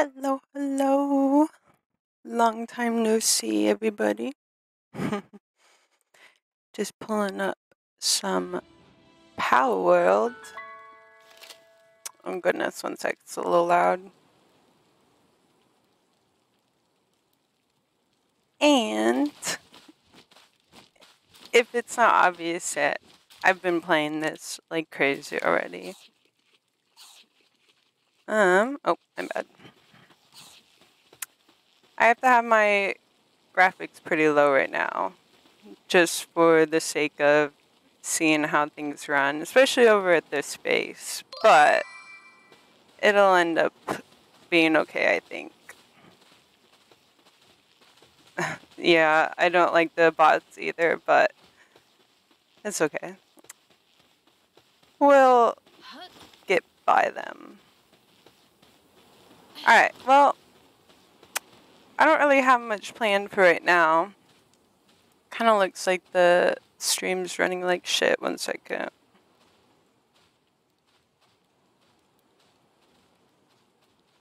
Hello, hello. Long time no see, everybody. Just pulling up some Palworld. Oh goodness, one sec, it's a little loud. And if it's not obvious yet, I've been playing this like crazy already. Um, oh, I'm bad. I have to have my graphics pretty low right now, just for the sake of seeing how things run, especially over at this space. But it'll end up being okay, I think. yeah, I don't like the bots either, but it's okay. We'll get by them. Alright, well, I don't really have much planned for right now. Kind of looks like the stream's running like shit. One second.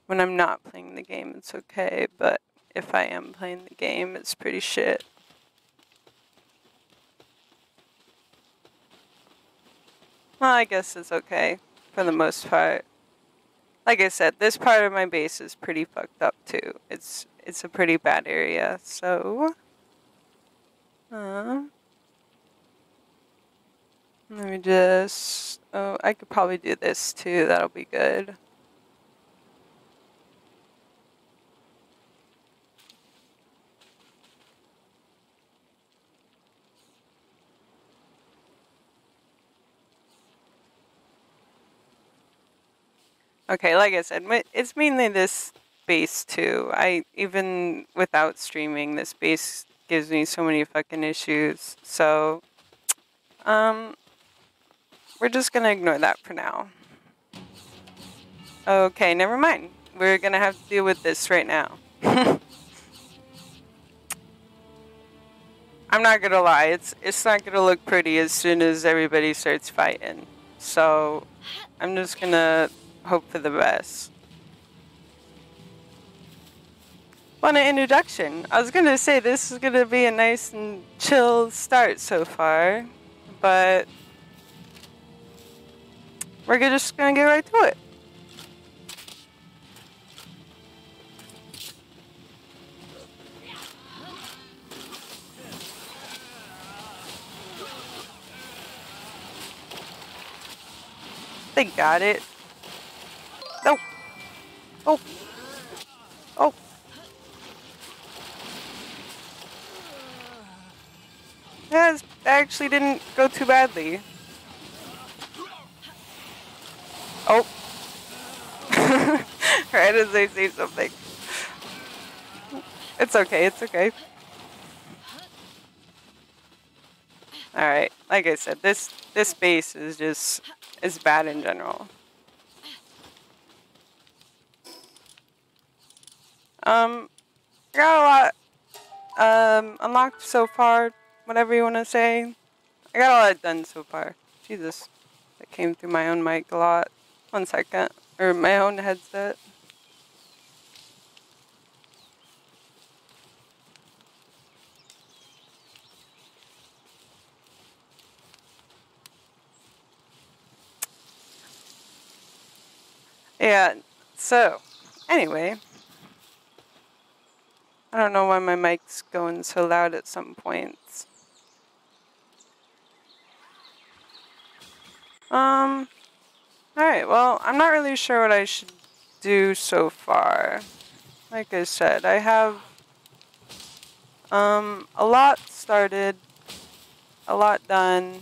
When I'm not playing the game, it's okay, but if I am playing the game, it's pretty shit. Well, I guess it's okay for the most part. Like I said, this part of my base is pretty fucked up too. It's it's a pretty bad area, so uh, let me just oh I could probably do this too, that'll be good. Okay, like I said, it's mainly this base too. I even without streaming, this base gives me so many fucking issues. So, um, we're just gonna ignore that for now. Okay, never mind. We're gonna have to deal with this right now. I'm not gonna lie, it's it's not gonna look pretty as soon as everybody starts fighting. So, I'm just gonna hope for the best. What an introduction. I was going to say this is going to be a nice and chill start so far, but we're just going to get right to it. They got it. No. Oh. Oh. That actually didn't go too badly. Oh. right as I say something. It's okay, it's okay. Alright, like I said, this this base is just is bad in general. Um, I got a lot um, unlocked so far, whatever you want to say. I got a lot done so far. Jesus, that came through my own mic a lot. One second, or my own headset. Yeah, so, anyway, I don't know why my mic's going so loud at some points. Um, alright, well, I'm not really sure what I should do so far. Like I said, I have um, a lot started, a lot done.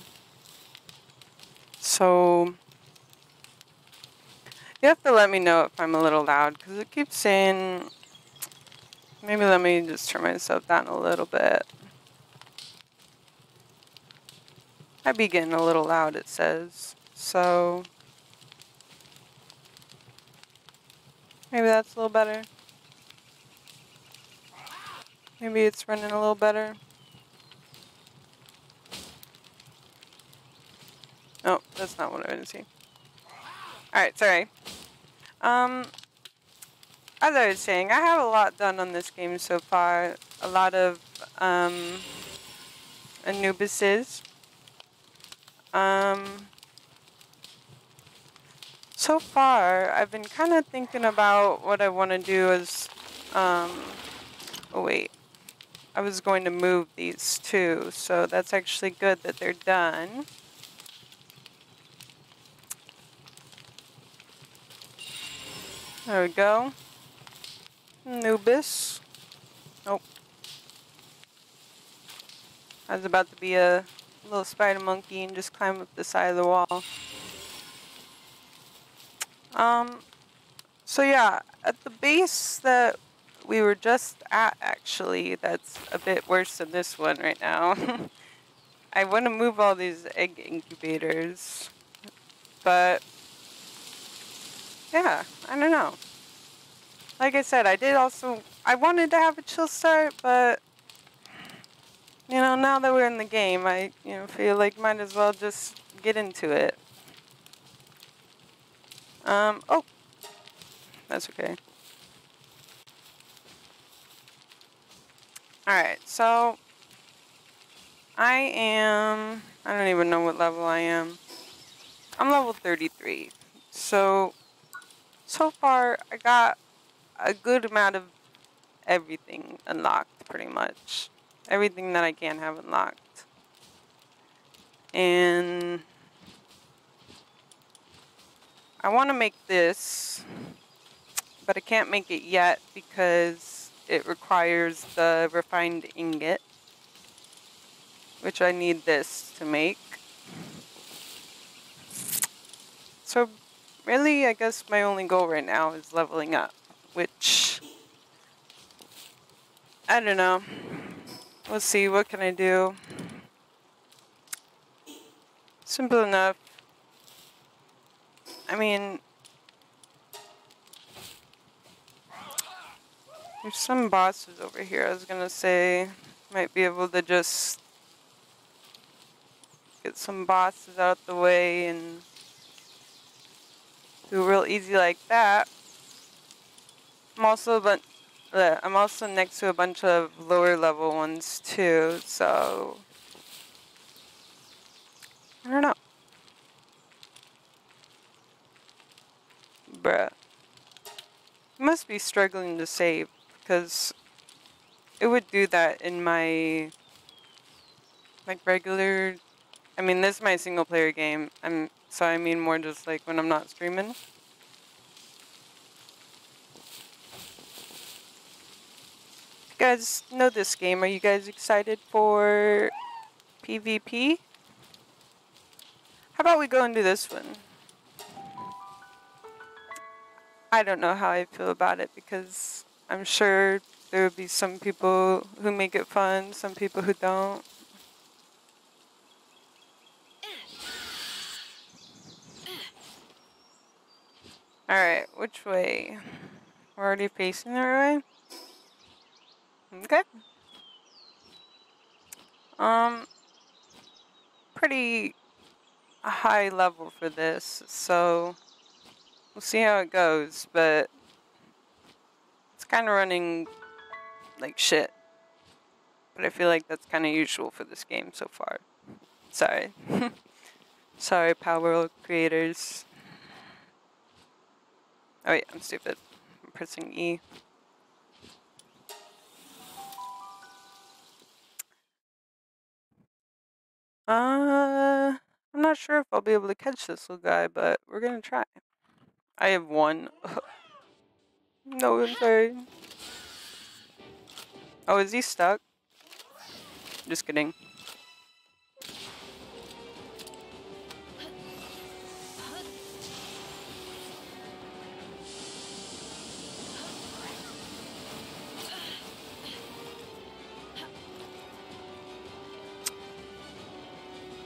So, you have to let me know if I'm a little loud, because it keeps saying Maybe let me just turn myself down a little bit. I'd be getting a little loud, it says. So, maybe that's a little better. Maybe it's running a little better. Oh, that's not what I didn't see. Alright, sorry. Um, as I was saying, I have a lot done on this game so far. A lot of um, Anubises. Um, so far, I've been kind of thinking about what I want to do is, um, oh wait, I was going to move these two, so that's actually good that they're done. There we go. Nubis. Nope. I was about to be a little spider monkey and just climb up the side of the wall. Um, so yeah, at the base that we were just at, actually, that's a bit worse than this one right now. I want to move all these egg incubators, but yeah, I don't know. Like I said, I did also, I wanted to have a chill start, but you know, now that we're in the game, I, you know, feel like might as well just get into it. Um, oh, that's okay. Alright, so I am, I don't even know what level I am. I'm level 33. So, so far I got a good amount of everything unlocked pretty much everything that I can have unlocked. And I want to make this, but I can't make it yet because it requires the refined ingot, which I need this to make. So really, I guess my only goal right now is leveling up, which, I don't know. Let's see, what can I do? Simple enough. I mean, there's some bosses over here I was gonna say. Might be able to just get some bosses out the way and do real easy like that. I'm also, but I'm also next to a bunch of lower level ones too, so I don't know. Bruh. Must be struggling to save because it would do that in my like regular I mean this is my single player game. I'm so I mean more just like when I'm not streaming. Guys know this game, are you guys excited for PvP? How about we go do this one? I don't know how I feel about it because I'm sure there will be some people who make it fun, some people who don't. Alright, which way? We're already facing the right way? Okay. Um, pretty high level for this, so we'll see how it goes, but it's kind of running like shit. But I feel like that's kind of usual for this game so far. Sorry. Sorry, Palworld creators. Oh wait, I'm stupid. I'm pressing E. Uh, I'm not sure if I'll be able to catch this little guy, but we're gonna try. I have one. no, I'm sorry. Oh, is he stuck? Just kidding.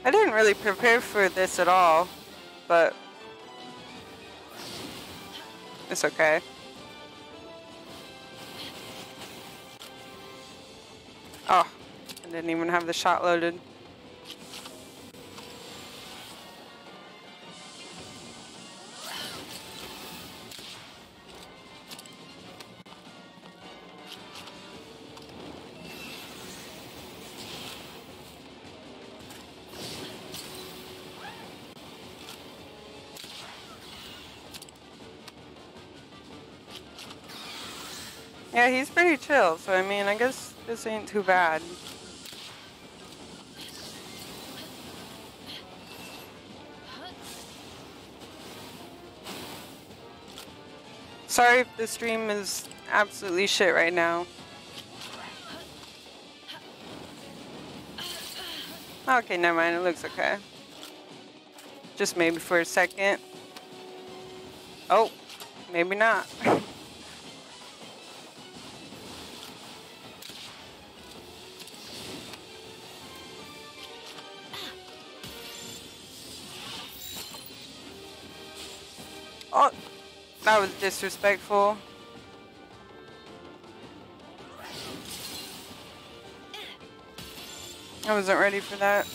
I didn't really prepare for this at all, but it's okay. Oh, I didn't even have the shot loaded. Yeah, he's pretty chill, so I mean, I guess this ain't too bad. Sorry if the stream is absolutely shit right now. Okay, never mind, it looks okay. Just maybe for a second. Oh, maybe not. disrespectful. I wasn't ready for that.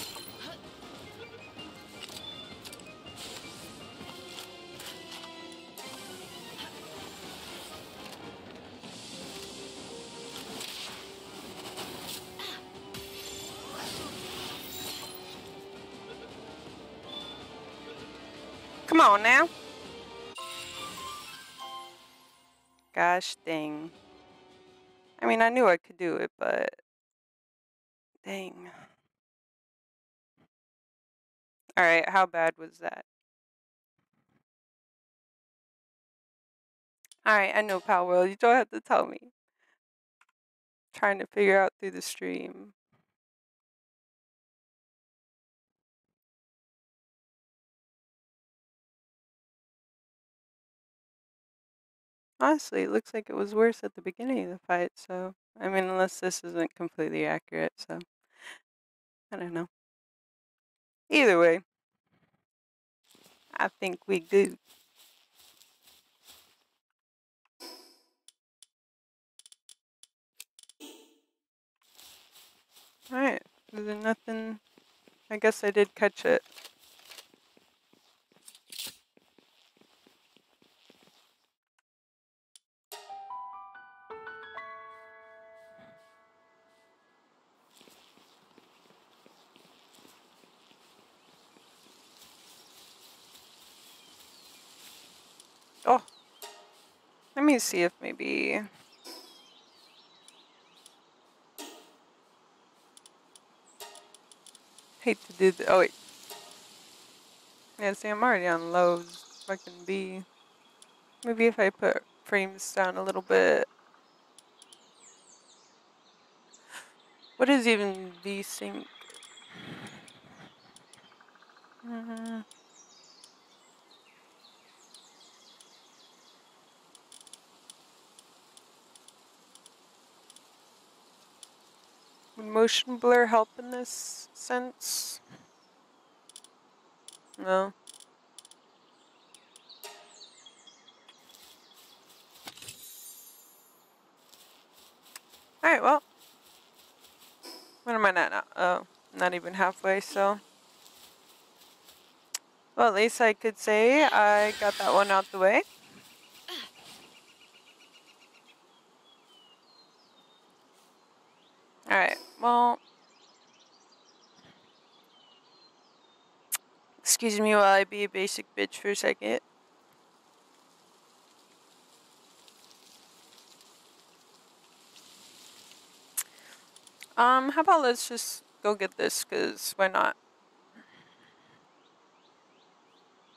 I knew I could do it, but dang. All right, how bad was that? All right, I know Palworld. You don't have to tell me. Trying to figure out through the stream. Honestly, it looks like it was worse at the beginning of the fight, so... I mean, unless this isn't completely accurate, so... I don't know. Either way, I think we do. Alright, is there nothing... I guess I did catch it. Oh, let me see if maybe... Hate to do the, oh wait. Yeah, see I'm already on lows, fucking B. Maybe if I put frames down a little bit. What is even VSync? Mm -hmm. Motion blur help in this sense? No. Alright, well. What am I at now? Uh, oh, not even halfway, so. Well, at least I could say I got that one out the way. Alright, well... Excuse me while I be a basic bitch for a second. Um, how about let's just go get this, because why not?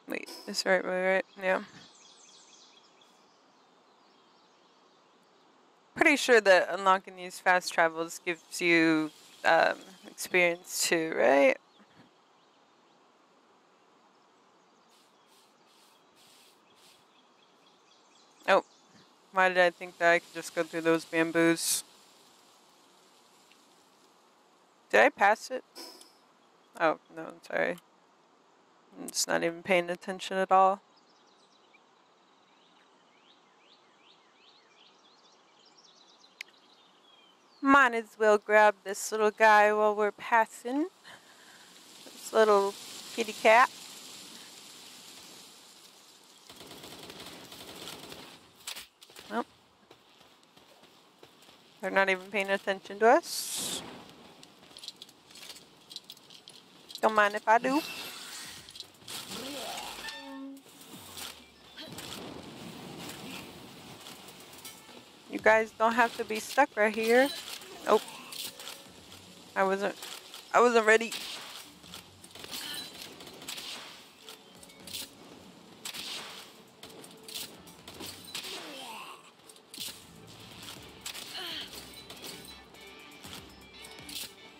Wait, this right right? Yeah. Pretty sure that unlocking these fast travels gives you um, experience too, right? Oh, why did I think that I could just go through those bamboos? Did I pass it? Oh, no, sorry. I'm just not even paying attention at all. Might as well grab this little guy while we're passing. This little kitty cat. Well, they're not even paying attention to us. Don't mind if I do. You guys don't have to be stuck right here. Nope. I wasn't I wasn't ready.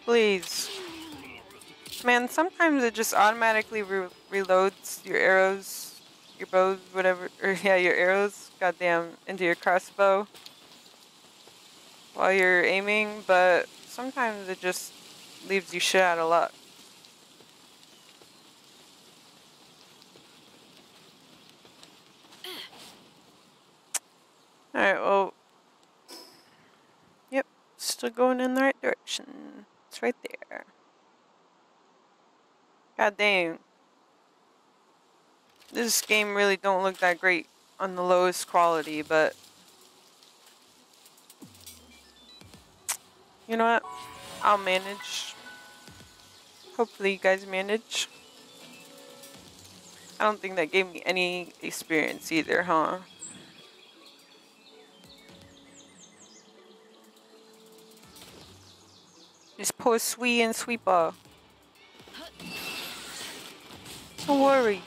Please. Man, sometimes it just automatically re reloads your arrows, your bows, whatever, or yeah, your arrows, goddamn, into your crossbow while you're aiming, but sometimes it just leaves you shit out of luck. Alright, well, yep, still going in the right direction. It's right there. God dang. This game really don't look that great on the lowest quality, but you know what? I'll manage. Hopefully you guys manage. I don't think that gave me any experience either, huh? Just poor sweet and sweeper. Don't worry.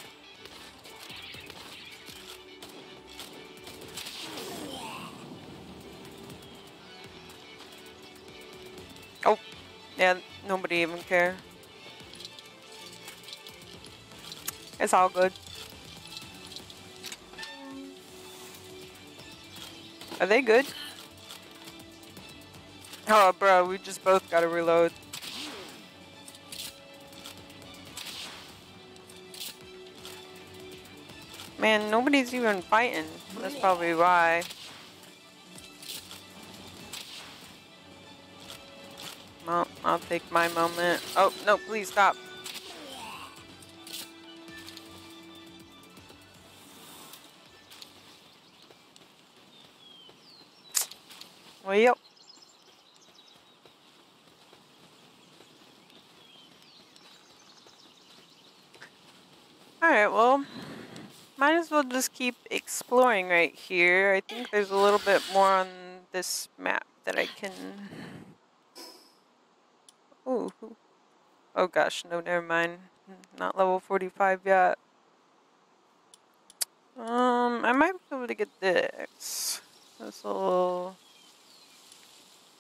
Yeah, nobody even care. It's all good. Are they good? Oh, bro, we just both gotta reload. Man, nobody's even fighting. That's probably why. Well, I'll take my moment. Oh, no, please stop. Well, yep. Alright, well, might as well just keep exploring right here. I think there's a little bit more on this map that I can... Ooh. Oh gosh, no, never mind. Not level 45 yet. Um, I might be able to get this. This little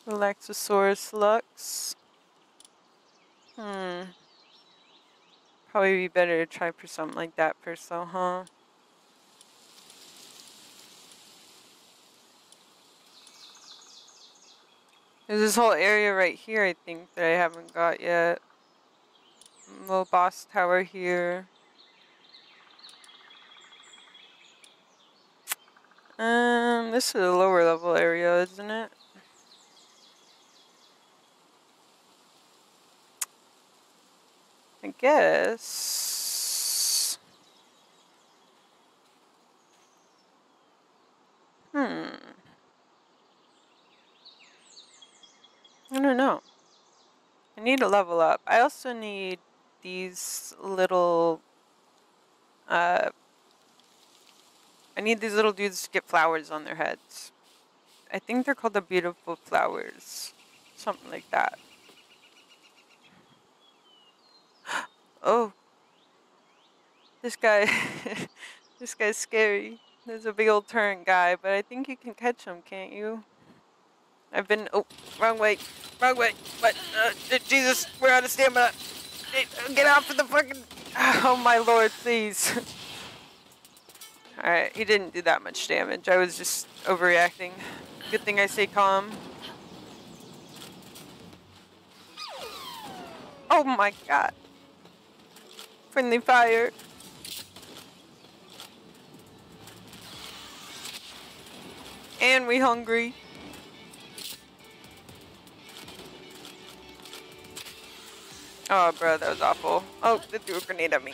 Relaxosaurus Lux. Hmm. Probably be better to try for something like that first though, huh? There's this whole area right here, I think, that I haven't got yet. Little boss tower here. Um, this is a lower level area, isn't it? I guess. Hmm. I don't know. I need to level up. I also need these little, uh, I need these little dudes to get flowers on their heads. I think they're called the beautiful flowers. Something like that. Oh. This guy, this guy's scary. There's a big old turret guy, but I think you can catch him, can't you? I've been, oh, wrong way, wrong way. What? Uh, Jesus, we're out of stamina. Get off of the fucking, oh my lord, please. Alright, he didn't do that much damage. I was just overreacting. Good thing I stay calm. Oh my god. Friendly fire. And we hungry. Oh, bro, that was awful. Oh, they threw a grenade at me.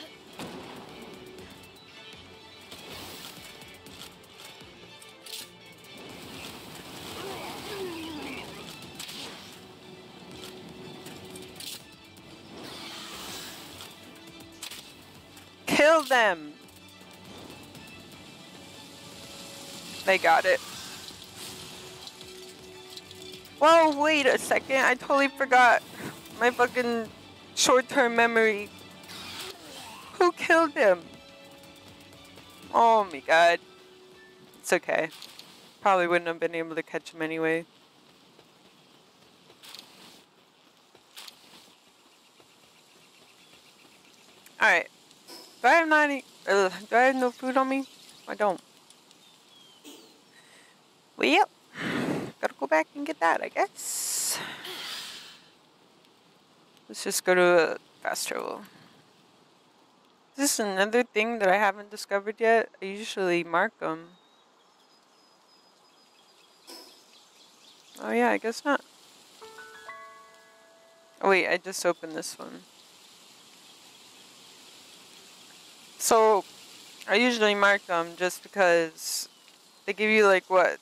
Kill them! They got it. Whoa, wait a second. I totally forgot my fucking short-term memory. Who killed him? Oh my god. It's okay. Probably wouldn't have been able to catch him anyway. Alright. Do I have not any, uh, do I have no food on me? I don't. Well, yep. Gotta go back and get that, I guess. Let's just go to fast travel. This Is another thing that I haven't discovered yet? I usually mark them. Oh yeah, I guess not. Oh wait, I just opened this one. So, I usually mark them just because they give you like what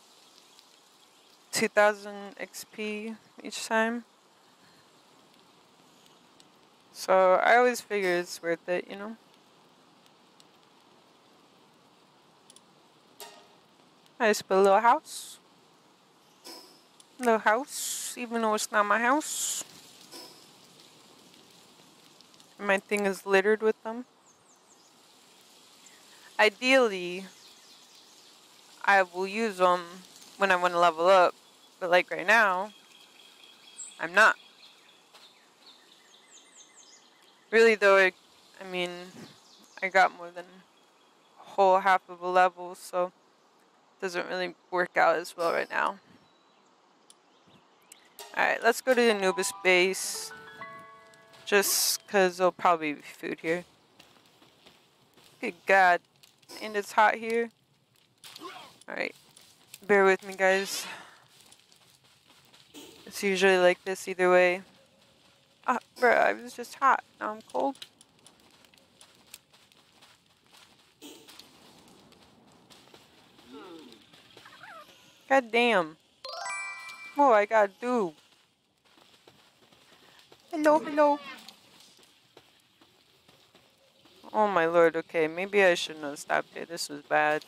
2000 XP each time. So I always figure it's worth it, you know? Built a little house. Little house, even though it's not my house. My thing is littered with them. Ideally, I will use them when I want to level up but like right now, I'm not. Really though, I, I mean, I got more than a whole half of a level, so it doesn't really work out as well right now. Alright, let's go to the Anubis base. Just because there'll probably be food here. Good God. And it's hot here. Alright. Bear with me, guys. It's usually like this either way. Ah, bruh, I was just hot. Now I'm cold. God damn. What I gotta do? Hello, hello. Oh my lord, okay, maybe I shouldn't have stopped it. This was bad.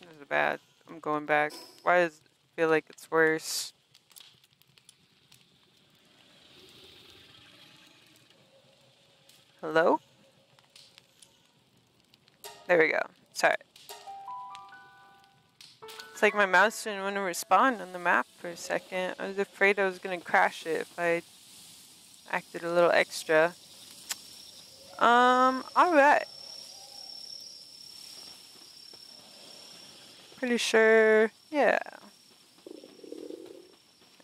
This is bad. I'm going back. Why does it feel like it's worse? Hello? There we go. Sorry. It's like my mouse didn't want to respond on the map for a second. I was afraid I was going to crash it if I acted a little extra. Um, alright. Pretty sure, yeah.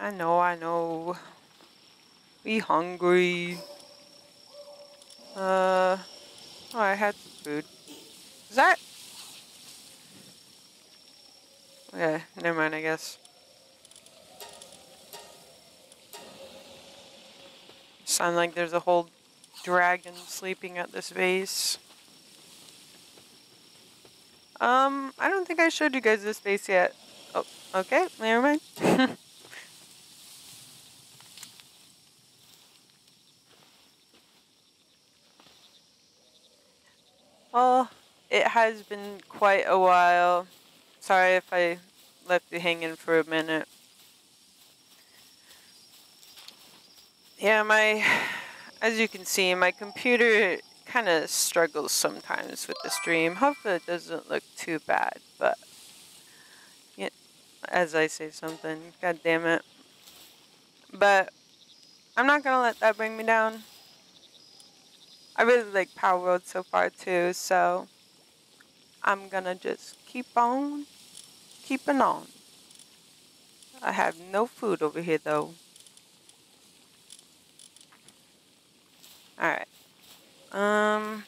I know, I know. We hungry. Uh, oh, I had food. Is that? Okay, never mind, I guess. Sound like there's a whole dragon sleeping at this base. Um, I don't think I showed you guys this base yet. Oh, okay, never mind. Well, it has been quite a while. Sorry if I left you hanging for a minute. Yeah, my, as you can see, my computer kind of struggles sometimes with the stream. Hopefully it doesn't look too bad, but yeah, as I say something, god damn it. But I'm not gonna let that bring me down. I really like Palworld so far too, so I'm gonna just keep on keeping on. I have no food over here though. Alright. Um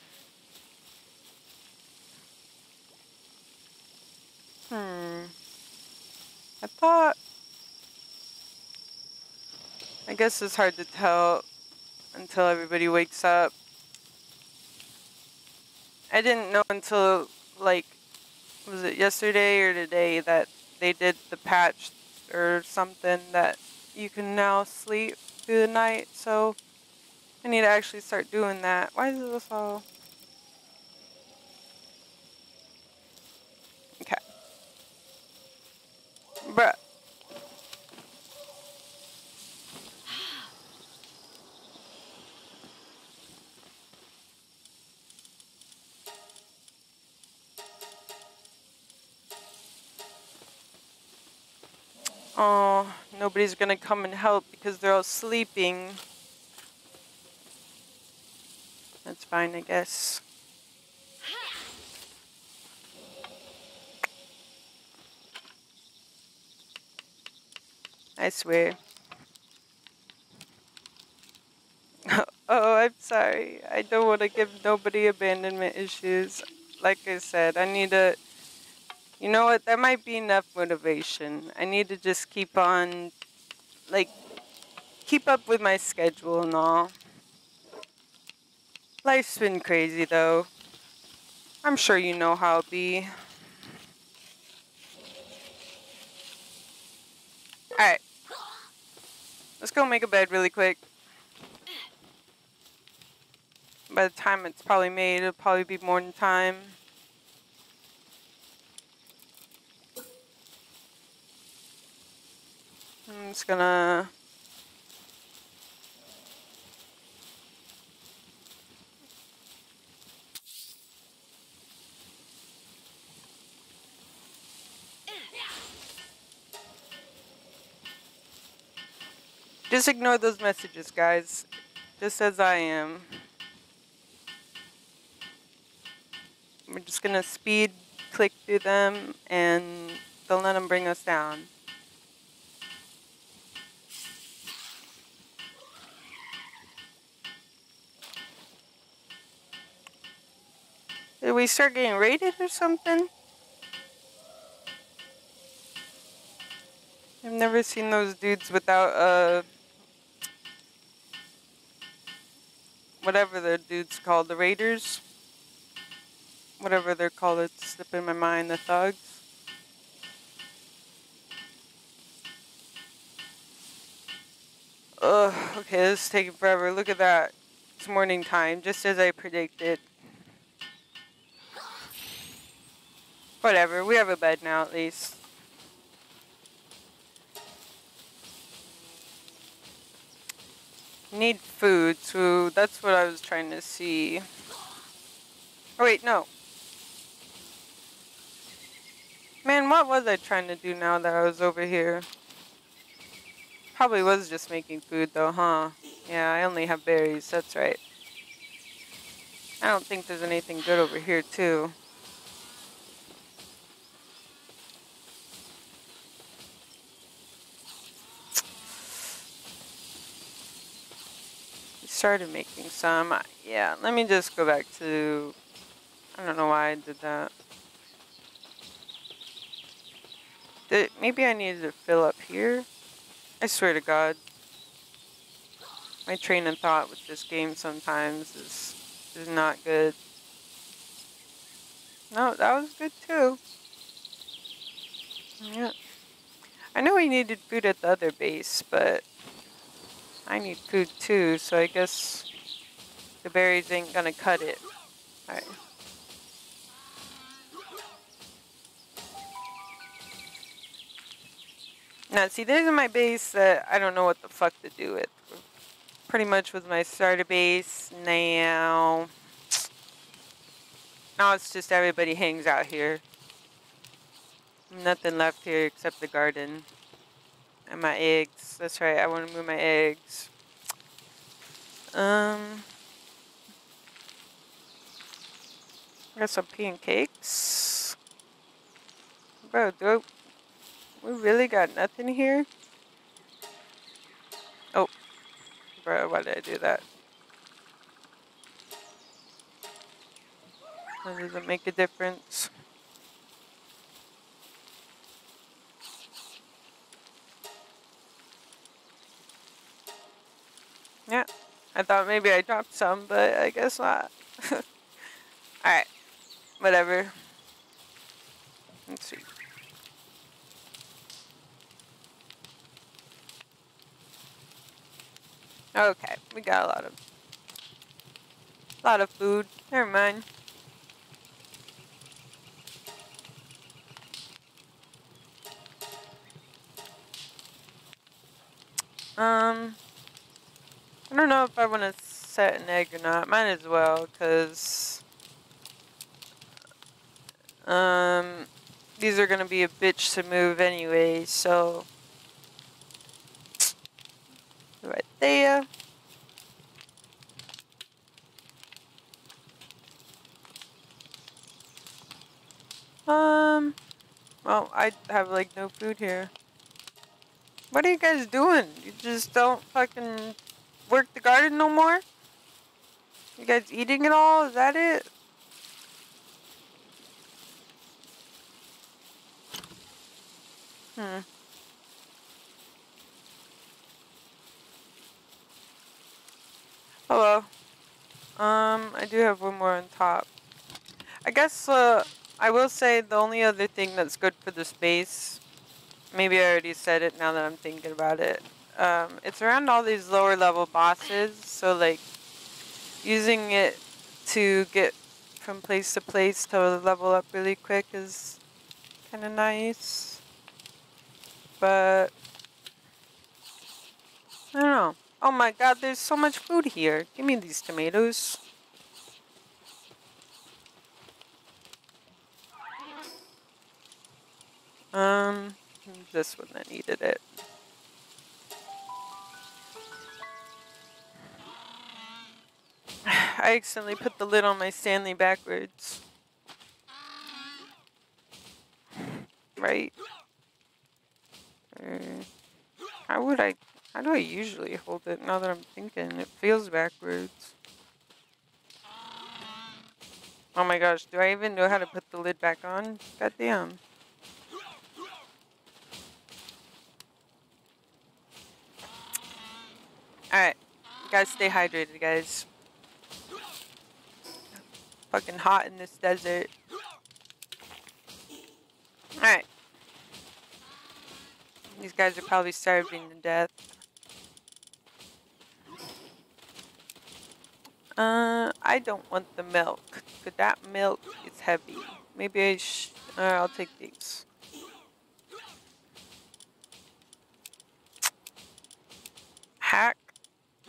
Hmm. I thought I guess it's hard to tell until everybody wakes up. I didn't know until like was it yesterday or today that they did the patch or something that you can now sleep through the night. So I need to actually start doing that. Why is this all? Okay. Bruh. Oh, nobody's gonna come and help because they're all sleeping. That's fine, I guess. I swear. oh, I'm sorry. I don't want to give nobody abandonment issues. Like I said, I need to... You know what? That might be enough motivation. I need to just keep on, like, keep up with my schedule and all. Life's been crazy, though. I'm sure you know how it be. Alright. Let's go make a bed really quick. By the time it's probably made, it'll probably be morning time. I'm just gonna Just ignore those messages, guys. Just as I am. We're just gonna speed click through them and don't let them bring us down. Did we start getting raided or something? I've never seen those dudes without a... Whatever the dudes called, the raiders? Whatever they're called, it's slipping my mind, the thugs. Ugh, okay, this is taking forever. Look at that. It's morning time, just as I predicted. Whatever, we have a bed now at least. Need food, so that's what I was trying to see. Oh wait, no. Man, what was I trying to do now that I was over here? Probably was just making food though, huh? Yeah, I only have berries, that's right. I don't think there's anything good over here too. Started making some. Yeah, let me just go back to... I don't know why I did that. Did, maybe I needed to fill up here? I swear to God. My train of thought with this game sometimes is, is not good. No, that was good too. Yeah. I know we needed food at the other base, but I need food too, so I guess the berries ain't gonna cut it. Alright. Now, see, there's my base that I don't know what the fuck to do with. Pretty much was my starter base. Now, now it's just everybody hangs out here. Nothing left here except the garden. And my eggs. That's right, I want to move my eggs. Um, got some pancakes. Bro, do we really got nothing here? Oh, bro, why did I do that? That doesn't make a difference. Yeah, I thought maybe I dropped some, but I guess not. Alright, whatever. Let's see. Okay, we got a lot of, a lot of food. Never mind. Um... I don't know if I want to set an egg or not. Might as well, because... Um, these are going to be a bitch to move anyway, so... Right there. Um, well, I have like no food here. What are you guys doing? You just don't fucking work the garden no more? You guys eating it all? Is that it? Hmm. Hello. Um, I do have one more on top. I guess, uh, I will say the only other thing that's good for the space, maybe I already said it now that I'm thinking about it, um, it's around all these lower level bosses, so like using it to get from place to place to level up really quick is kind of nice. But, I don't know. Oh my god, there's so much food here. Give me these tomatoes. Um, this one that needed it. I accidentally put the lid on my Stanley backwards. Right? Uh, how would I, how do I usually hold it now that I'm thinking? It feels backwards. Oh my gosh, do I even know how to put the lid back on? God damn. Alright. Gotta stay hydrated, guys. Fucking hot in this desert. Alright. These guys are probably starving to death. Uh, I don't want the milk. Cause that milk is heavy. Maybe I sh- uh, I'll take these. Hack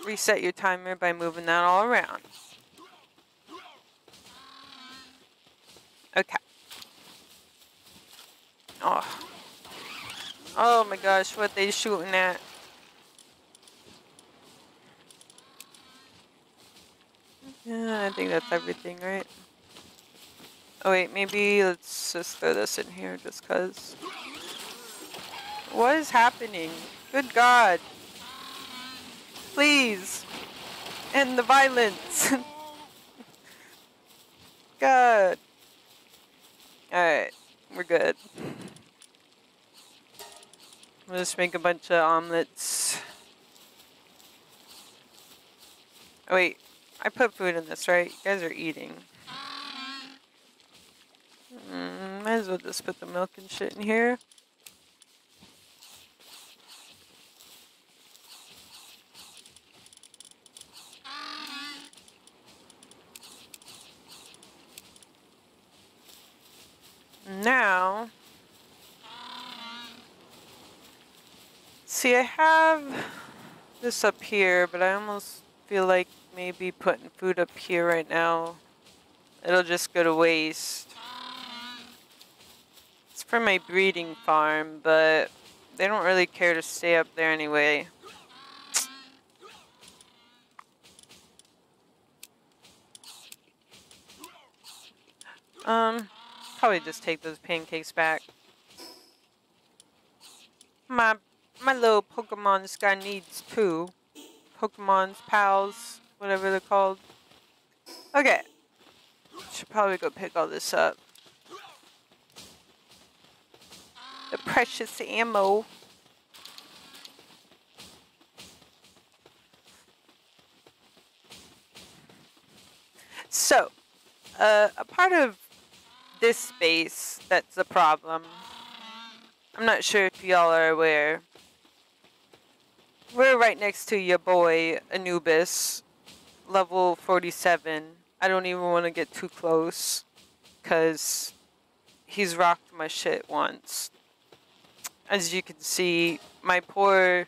reset your timer by moving that all around. Okay. Oh. Oh my gosh, what they shooting at? Yeah, I think that's everything, right? Oh wait, maybe let's just throw this in here just cause. What is happening? Good God. Please. End the violence. God. Alright, we're good. We'll just make a bunch of omelets. Oh, wait, I put food in this, right? You guys are eating. Mm, might as well just put the milk and shit in here. Now, see I have this up here, but I almost feel like maybe putting food up here right now, it'll just go to waste. It's for my breeding farm, but they don't really care to stay up there anyway. Um, probably just take those pancakes back. My my little Pokemon this guy needs too. Pokemon's pals, whatever they're called. Okay. Should probably go pick all this up. The precious ammo. So, uh, a part of this space that's a problem. I'm not sure if y'all are aware. We're right next to your boy, Anubis, level 47. I don't even want to get too close, because he's rocked my shit once. As you can see, my poor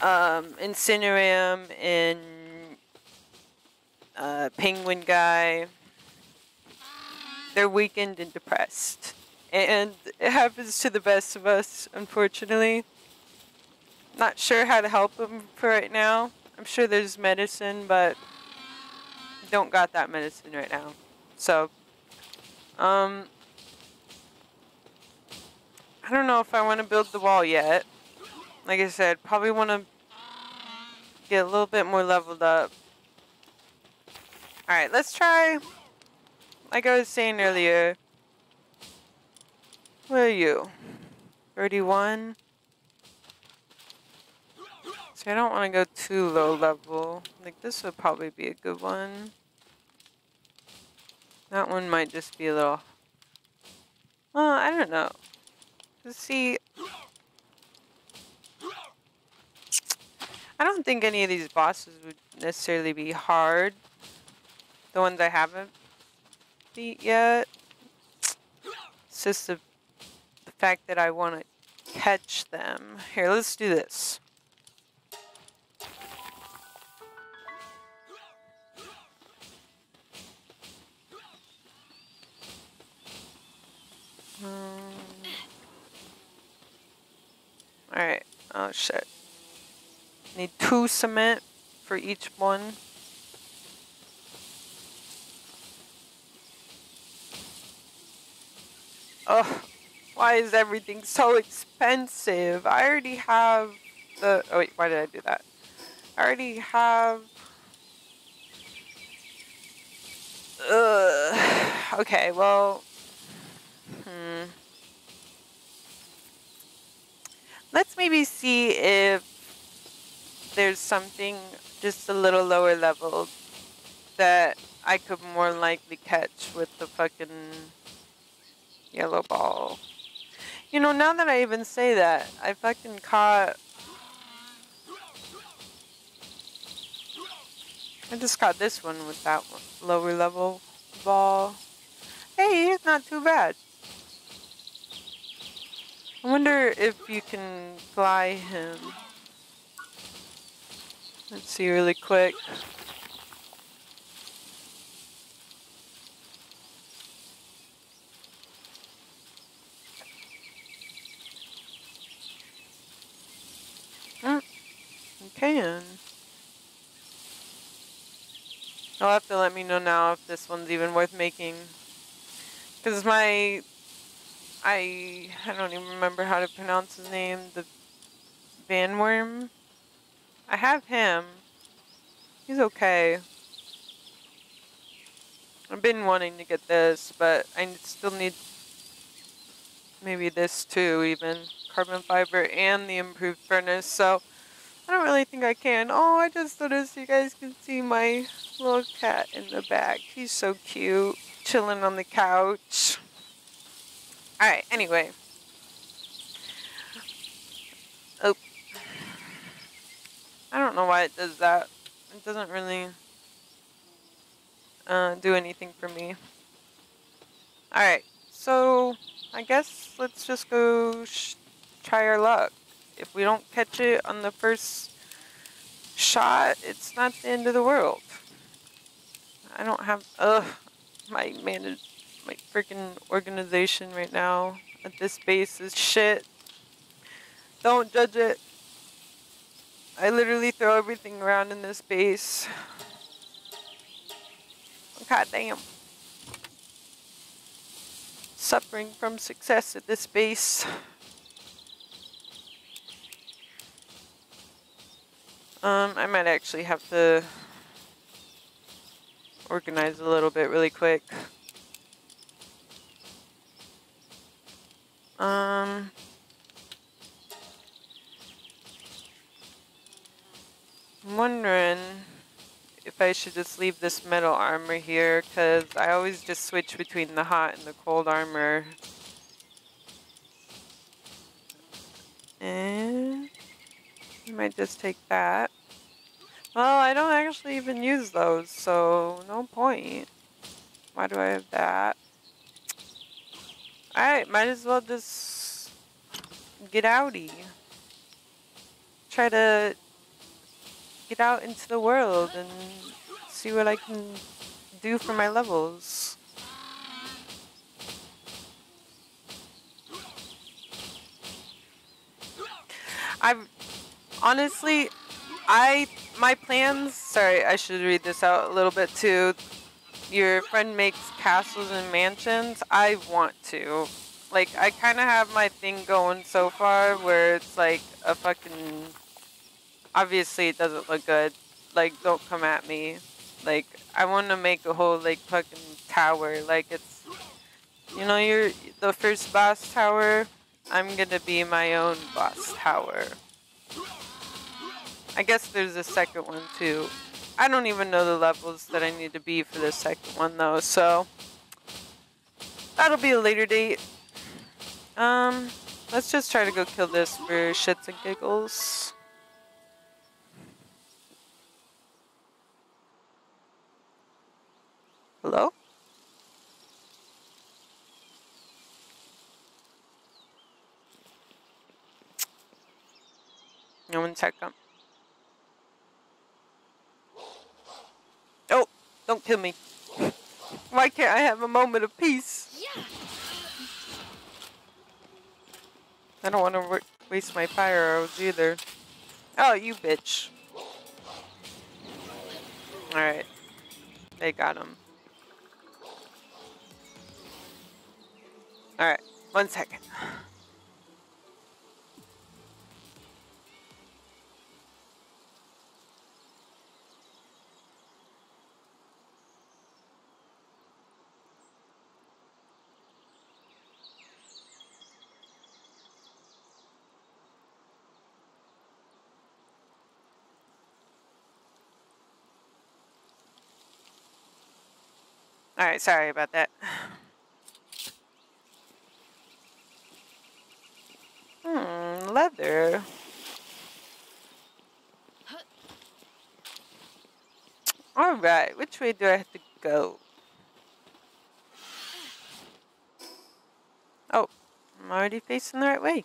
um, Incineram and uh, Penguin guy they're weakened and depressed. And it happens to the best of us, unfortunately. Not sure how to help them for right now. I'm sure there's medicine, but don't got that medicine right now. So, um, I don't know if I want to build the wall yet. Like I said, probably want to get a little bit more leveled up. Alright, let's try, like I was saying earlier, where are you? 31? See, I don't want to go too low level. Like, this would probably be a good one. That one might just be a little... Well, I don't know. See... I don't think any of these bosses would necessarily be hard. The ones I haven't beat yet. It's just the fact that I want to catch them. Here, let's do this. Um, Alright. Oh, shit. Need two cement for each one. Oh, why is everything so expensive? I already have the... Oh, wait, why did I do that? I already have... Ugh. Okay, well... Hmm. Let's maybe see if there's something just a little lower level that I could more likely catch with the fucking yellow ball. You know, now that I even say that, I fucking caught... I just caught this one with that lower level ball. Hey, it's not too bad. I wonder if you can fly him. Let's see really quick. Can. I'll have to let me know now if this one's even worth making. Because my... I... I don't even remember how to pronounce his name. The Bandworm. I have him. He's okay. I've been wanting to get this, but I still need maybe this too, even. Carbon fiber and the improved furnace, so... I don't really think I can. Oh, I just noticed you guys can see my little cat in the back. He's so cute, chilling on the couch. Alright, anyway. Oh. I don't know why it does that. It doesn't really uh, do anything for me. Alright, so I guess let's just go try our luck if we don't catch it on the first shot, it's not the end of the world. I don't have, ugh, my manage, my freaking organization right now at this base is shit. Don't judge it. I literally throw everything around in this base. God damn. Suffering from success at this base. Um, I might actually have to organize a little bit really quick. Um, I'm wondering if I should just leave this metal armor here because I always just switch between the hot and the cold armor. And I might just take that. Well, I don't actually even use those, so no point. Why do I have that? Alright, might as well just get outy. Try to get out into the world and see what I can do for my levels. I've Honestly, I my plans. Sorry, I should read this out a little bit too. Your friend makes castles and mansions. I want to. Like, I kind of have my thing going so far where it's like a fucking. Obviously, it doesn't look good. Like, don't come at me. Like, I want to make a whole like fucking tower. Like, it's. You know, you're the first boss tower. I'm gonna be my own boss tower. I guess there's a second one too. I don't even know the levels that I need to be for the second one though, so that'll be a later date. Um, let's just try to go kill this for shits and giggles. Hello? No one check Don't kill me. Why can't I have a moment of peace? Yeah. I don't want to waste my fire arrows either. Oh, you bitch. Alright. They got him. Alright, one second. Alright, sorry about that. Hmm, leather. Alright, which way do I have to go? Oh, I'm already facing the right way.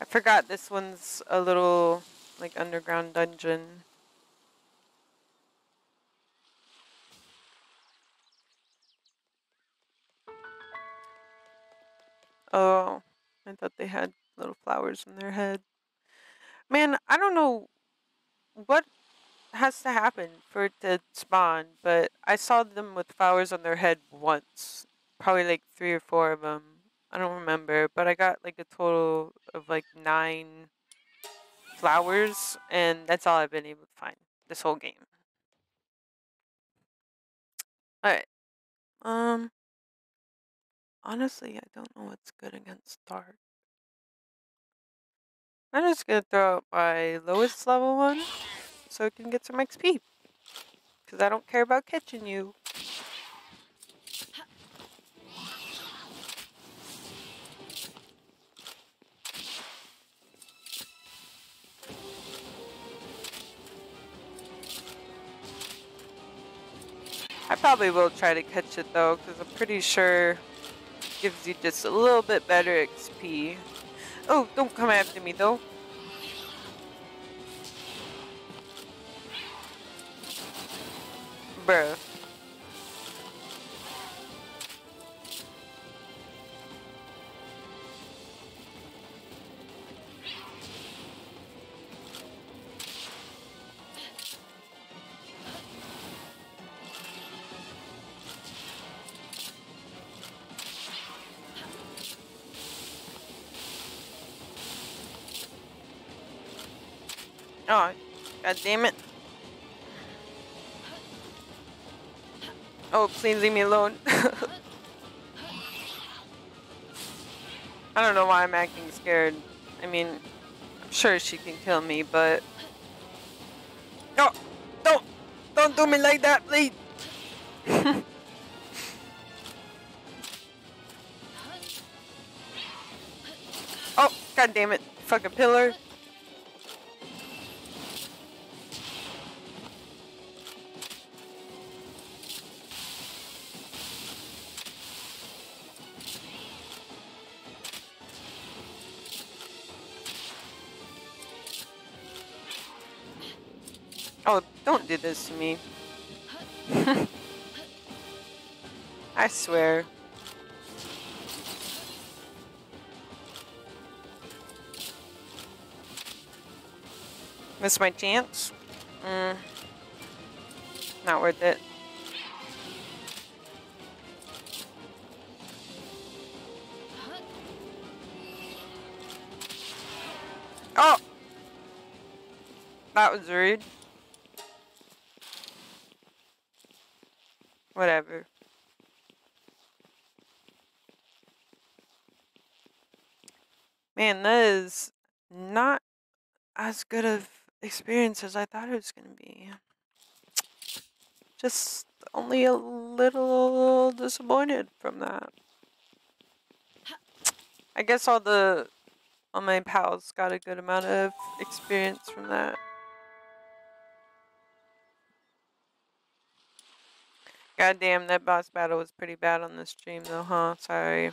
I forgot this one's a little, like, underground dungeon. Oh, I thought they had little flowers in their head. Man, I don't know what has to happen for it to spawn, but I saw them with flowers on their head once. Probably like three or four of them. I don't remember, but I got like a total of like nine flowers, and that's all I've been able to find this whole game. Alright. Um, Honestly, I don't know what's good against dark. I'm just gonna throw out my lowest level one so I can get some XP. Because I don't care about catching you. I probably will try to catch it though, because I'm pretty sure gives you just a little bit better XP. Oh, don't come after me though. Bruh. Oh, god damn it. Oh, please leave me alone. I don't know why I'm acting scared. I mean, I'm sure she can kill me, but... No! Don't! Don't do me like that, please! oh, god damn it. Fucking pillar. Don't do this to me. I swear. Miss my chance? Mm. Not worth it. Oh! That was rude. Whatever. Man, that is not as good of experience as I thought it was going to be. Just only a little disappointed from that. I guess all the all my pals got a good amount of experience from that. God damn, that boss battle was pretty bad on the stream though, huh? Sorry.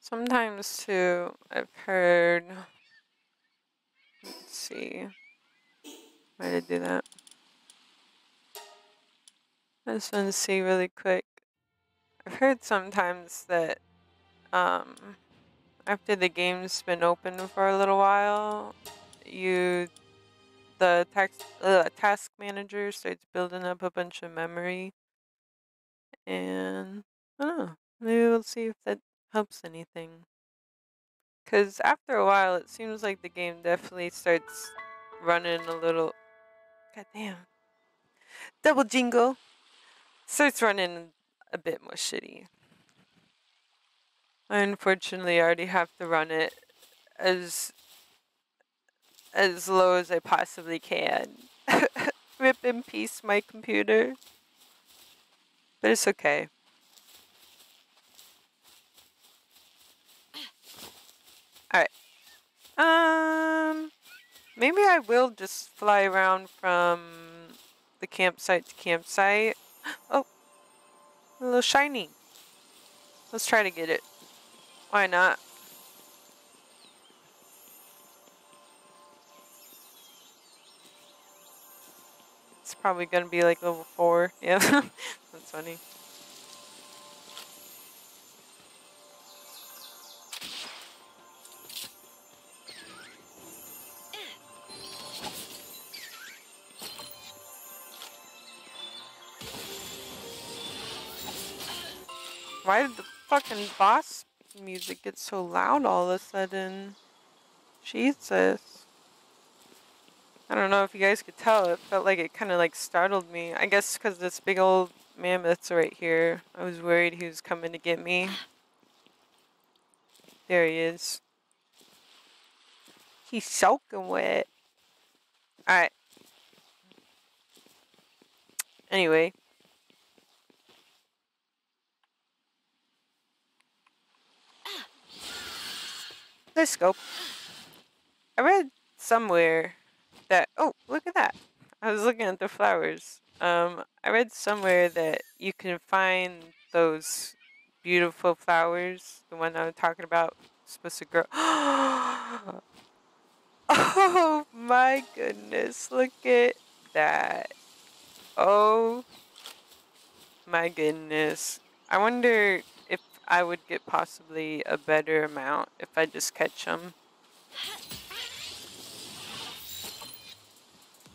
Sometimes too, I've heard. Let's see. Why did I do that? I just want to see really quick. I've heard sometimes that um, after the game's been open for a little while, you the task uh, task manager starts building up a bunch of memory, and I don't know. Maybe we'll see if that helps anything. Because after a while, it seems like the game definitely starts running a little. God damn. Double jingle. Starts running a bit more shitty. I unfortunately already have to run it as as low as I possibly can. Rip in peace my computer. But it's okay. Alright. Um, maybe I will just fly around from the campsite to campsite. Oh, a little shiny. Let's try to get it. Why not? It's probably gonna be like level 4. Yeah, that's funny. Why did the fucking boss music get so loud all of a sudden? Jesus. I don't know if you guys could tell. It felt like it kind of like startled me. I guess because this big old mammoth's right here. I was worried he was coming to get me. There he is. He's soaking wet. Alright. Anyway. Let's go. I read somewhere that, oh, look at that. I was looking at the flowers. Um, I read somewhere that you can find those beautiful flowers, the one I'm talking about, supposed to grow. oh my goodness, look at that. Oh my goodness. I wonder I would get possibly a better amount if I just catch them.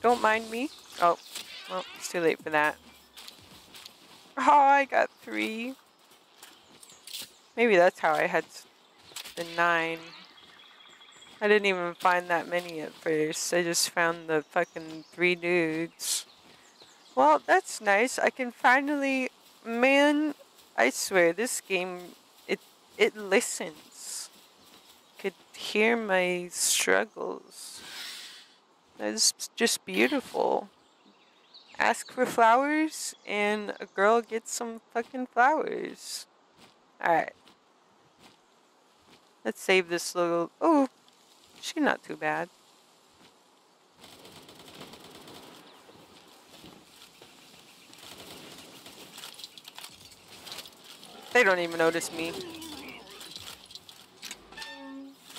Don't mind me. Oh, well, it's too late for that. Oh, I got three. Maybe that's how I had the nine. I didn't even find that many at first. I just found the fucking three dudes. Well, that's nice. I can finally... Man, I swear, this game, it it listens. Could hear my struggles. That's just beautiful. Ask for flowers, and a girl gets some fucking flowers. Alright. Let's save this little... Oh, she's not too bad. They don't even notice me.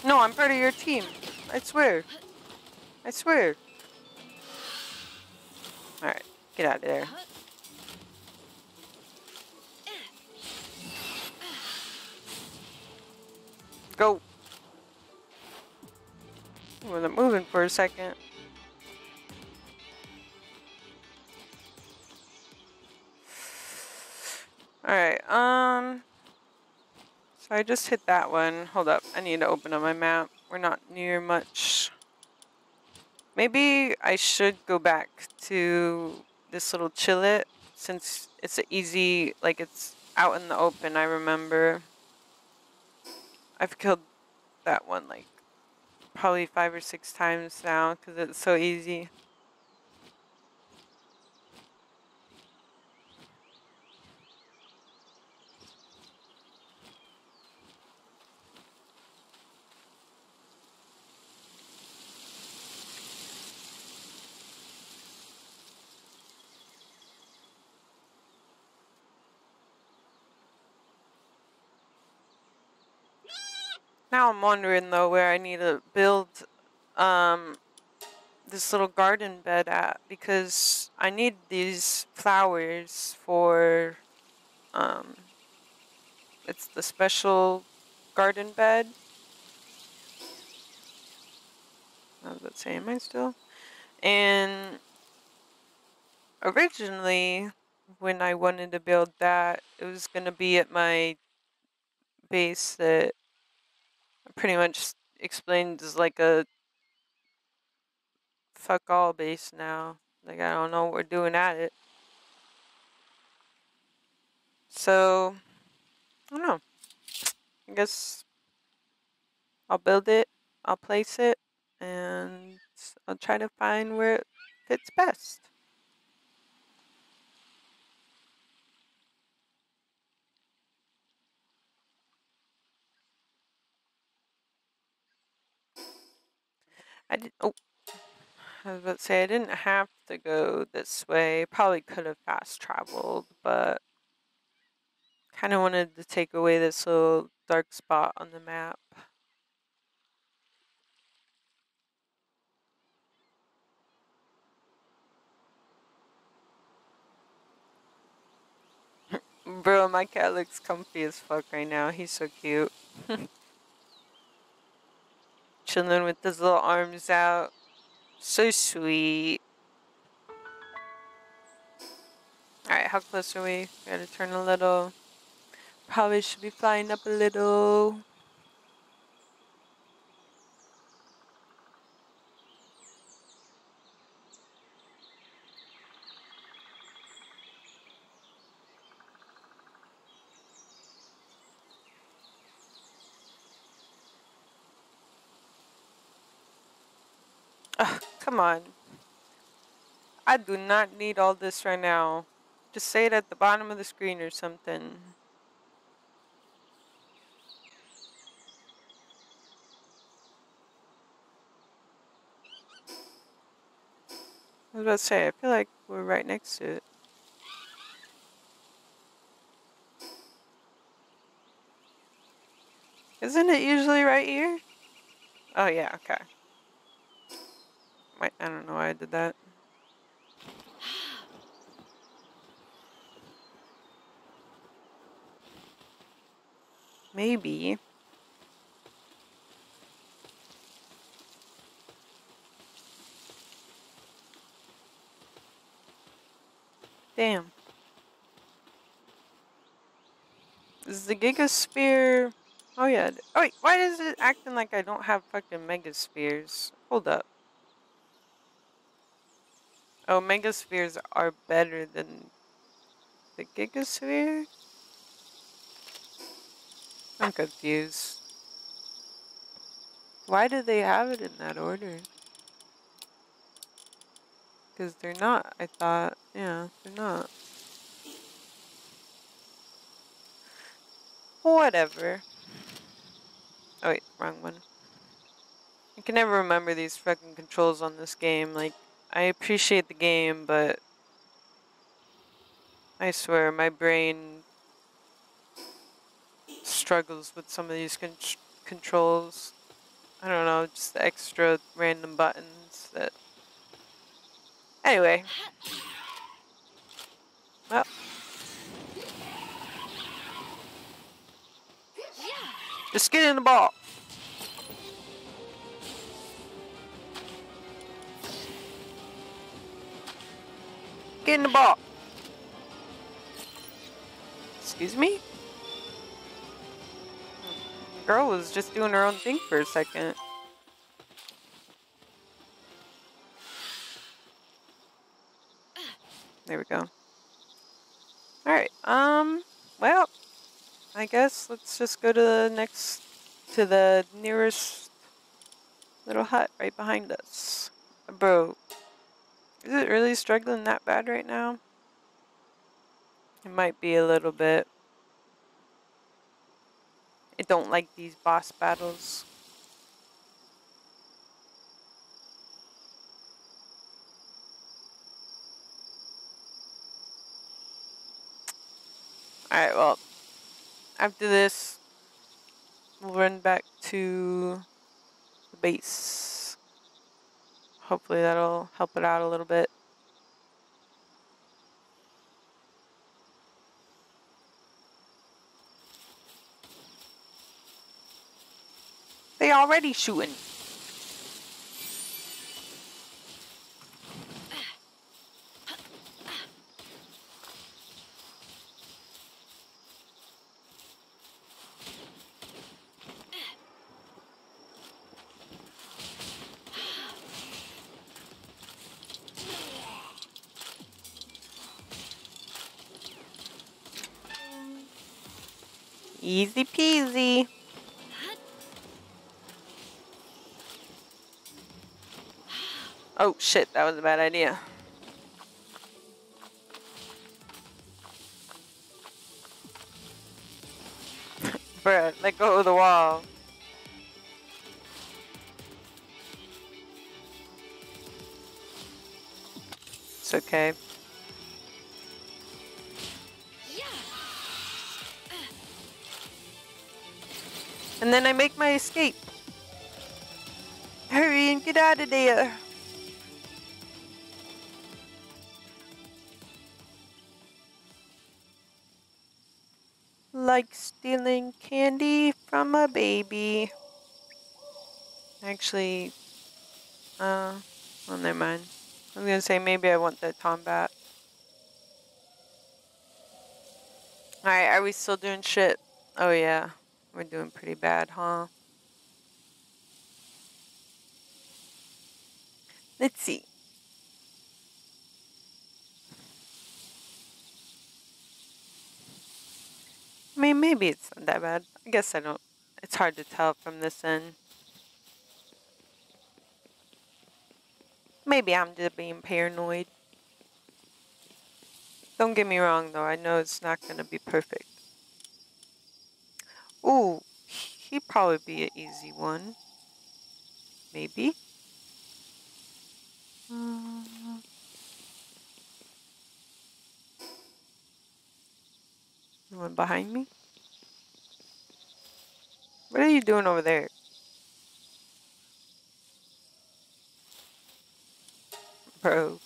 No, I'm part of your team. I swear. I swear. Alright, get out of there. Go! Wasn't moving for a second. Alright, um... So I just hit that one. Hold up, I need to open up my map. We're not near much. Maybe I should go back to this little chillet since it's an easy, like it's out in the open, I remember. I've killed that one like probably five or six times now because it's so easy. Now I'm wondering though where I need to build um, this little garden bed at because I need these flowers for um, it's the special garden bed. I was say, am I still? And originally when I wanted to build that, it was going to be at my base that pretty much explained as like a fuck all base now. Like I don't know what we're doing at it. So I don't know. I guess I'll build it, I'll place it, and I'll try to find where it fits best. I did. Oh, I was about to say I didn't have to go this way. Probably could have fast traveled, but kind of wanted to take away this little dark spot on the map. Bro, my cat looks comfy as fuck right now. He's so cute. Chilling with his little arms out. So sweet. Alright, how close are we? Gotta turn a little. Probably should be flying up a little. Ugh, come on. I do not need all this right now. Just say it at the bottom of the screen or something. I was about to say, I feel like we're right next to it. Isn't it usually right here? Oh yeah, okay. I don't know why I did that. Maybe. Damn. Is the Gigasphere... Oh yeah. Oh wait, why is it acting like I don't have fucking Megaspheres? Hold up. Oh, megaspheres are better than the gigasphere? I'm confused. Why do they have it in that order? Because they're not, I thought. Yeah, they're not. Whatever. Oh wait, wrong one. I can never remember these fucking controls on this game. Like, I appreciate the game, but I swear my brain struggles with some of these con controls. I don't know, just the extra random buttons that... Anyway. Oh. Just get in the ball. Get in the ball. Excuse me? Girl was just doing her own thing for a second. There we go. Alright, um, well, I guess let's just go to the next, to the nearest little hut right behind us. Bro, is it really struggling that bad right now? It might be a little bit. I don't like these boss battles. Alright, well, after this, we'll run back to the base. Hopefully that'll help it out a little bit. They already shooting. Easy peasy. Oh shit, that was a bad idea. Bruh, let go of the wall. It's okay. And then I make my escape. Hurry and get out of there. Like stealing candy from a baby. Actually, uh, well, never mind. I was gonna say maybe I want the combat. Alright, are we still doing shit? Oh yeah. We're doing pretty bad, huh? Let's see. I mean, maybe it's not that bad. I guess I don't, it's hard to tell from this end. Maybe I'm just being paranoid. Don't get me wrong though, I know it's not going to be perfect. Ooh, he'd probably be an easy one. Maybe. Uh, the one behind me? What are you doing over there? Bro.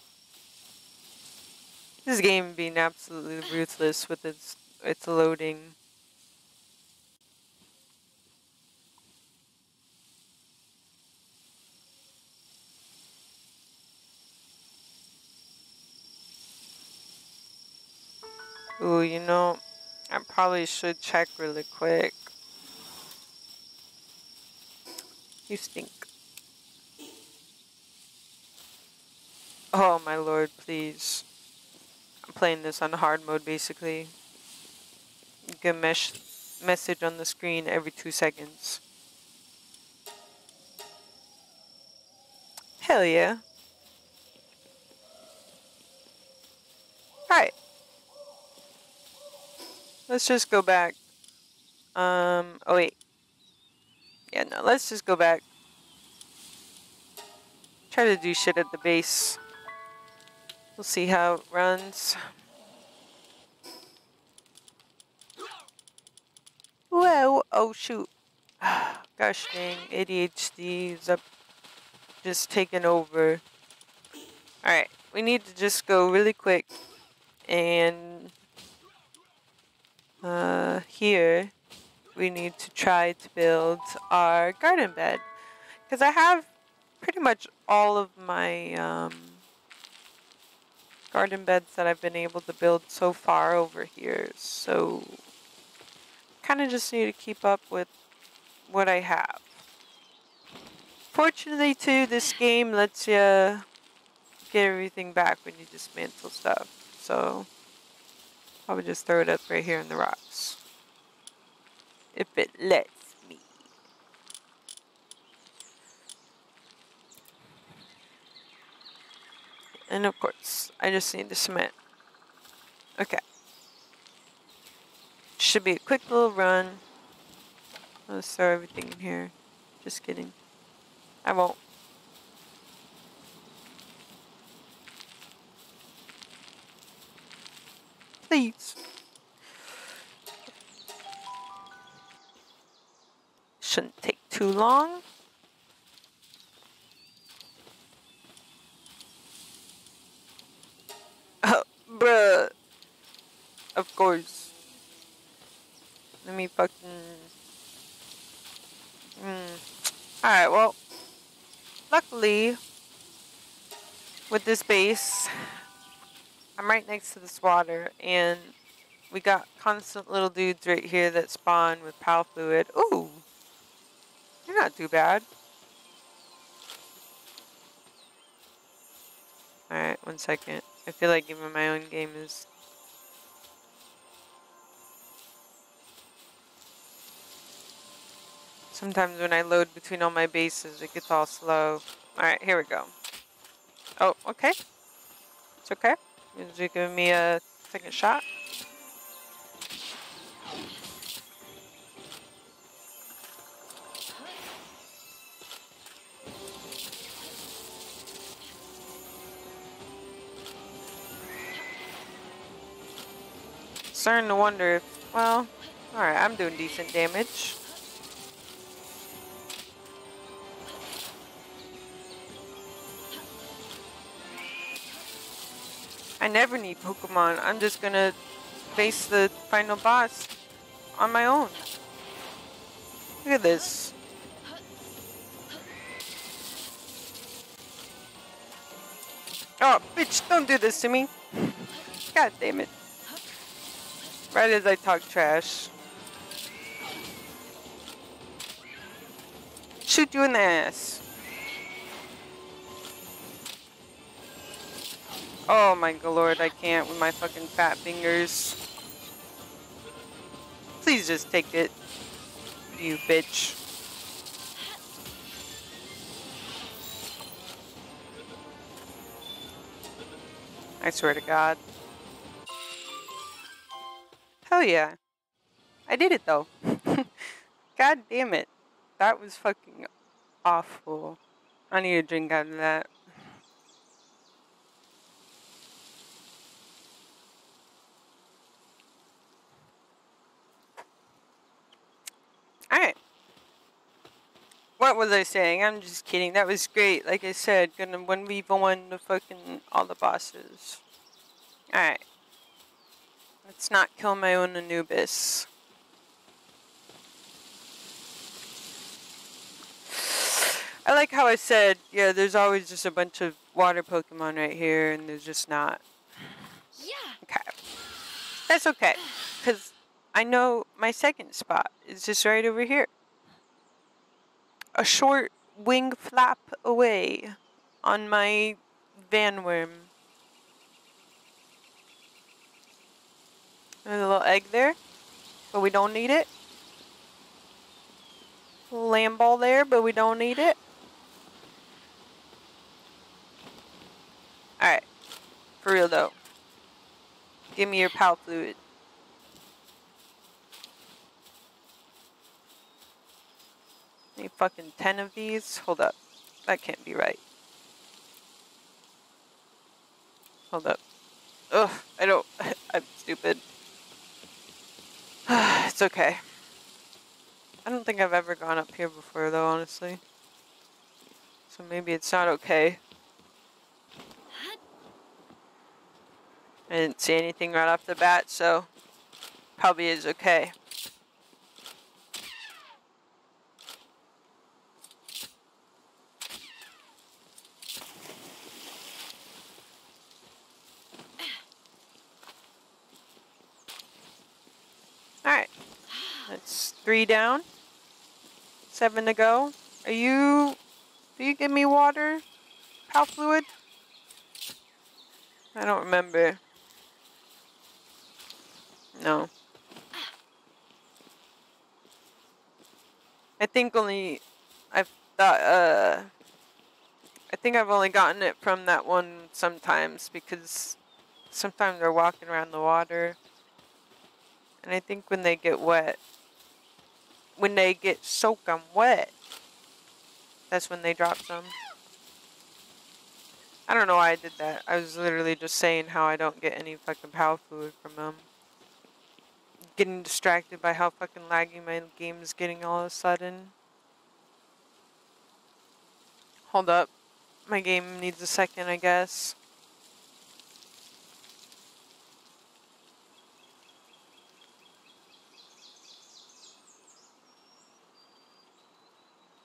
This game being absolutely ruthless with its its loading. Ooh, you know, I probably should check really quick. You stink. Oh my lord, please. I'm playing this on hard mode basically. You get a mesh message on the screen every two seconds. Hell yeah. Alright. Let's just go back. Um, oh wait. Yeah, no, let's just go back. Try to do shit at the base. We'll see how it runs. Whoa, oh shoot. Gosh dang, ADHD is up, just taking over. Alright, we need to just go really quick And uh, here we need to try to build our garden bed. Because I have pretty much all of my um, garden beds that I've been able to build so far over here. So kind of just need to keep up with what I have. Fortunately too, this game lets you get everything back when you dismantle stuff. So I would just throw it up right here in the rocks. If it lets me. And of course, I just need the cement. Okay. Should be a quick little run. Let's throw everything in here. Just kidding. I won't. Please. Shouldn't take too long. Oh, bruh. Of course. Let me fucking... Mm. Alright, well, luckily, with this base, I'm right next to this water, and we got constant little dudes right here that spawn with pal fluid. Ooh, you're not too bad. Alright, one second. I feel like even my own game is Sometimes when I load between all my bases, it gets all slow. Alright, here we go. Oh, okay. It's okay. You're giving me a second shot. Starting to wonder if, well, alright, I'm doing decent damage. I never need Pokemon. I'm just gonna face the final boss on my own. Look at this. Oh, bitch, don't do this to me. God damn it. Right as I talk trash. Shoot you in the ass. Oh my lord, I can't with my fucking fat fingers. Please just take it, you bitch. I swear to God. Hell yeah. I did it though. God damn it. That was fucking awful. I need a drink out of that. Alright. What was I saying? I'm just kidding. That was great. Like I said, gonna 1v1 the fucking all the bosses. Alright. Let's not kill my own Anubis. I like how I said, yeah, there's always just a bunch of water Pokemon right here, and there's just not. Yeah. Okay. That's okay, because I know my second spot is just right over here. A short wing flap away on my Vanwyrm. There's a little egg there, but we don't need it. Lamball there, but we don't need it. Alright. For real though. Give me your pal fluid. Need fucking 10 of these? Hold up. That can't be right. Hold up. Ugh, I don't, I'm stupid. it's okay. I don't think I've ever gone up here before though, honestly. So maybe it's not okay. I didn't see anything right off the bat, so probably is okay. Alright. That's three down. Seven to go. Are you... Do you give me water? Pal fluid? I don't remember. No. I think only... I've thought, uh... I think I've only gotten it from that one sometimes because sometimes they're walking around the water. And I think when they get wet, when they get soaking wet, that's when they drop some. I don't know why I did that. I was literally just saying how I don't get any fucking power fluid from them. Getting distracted by how fucking laggy my game is getting all of a sudden. Hold up. My game needs a second, I guess.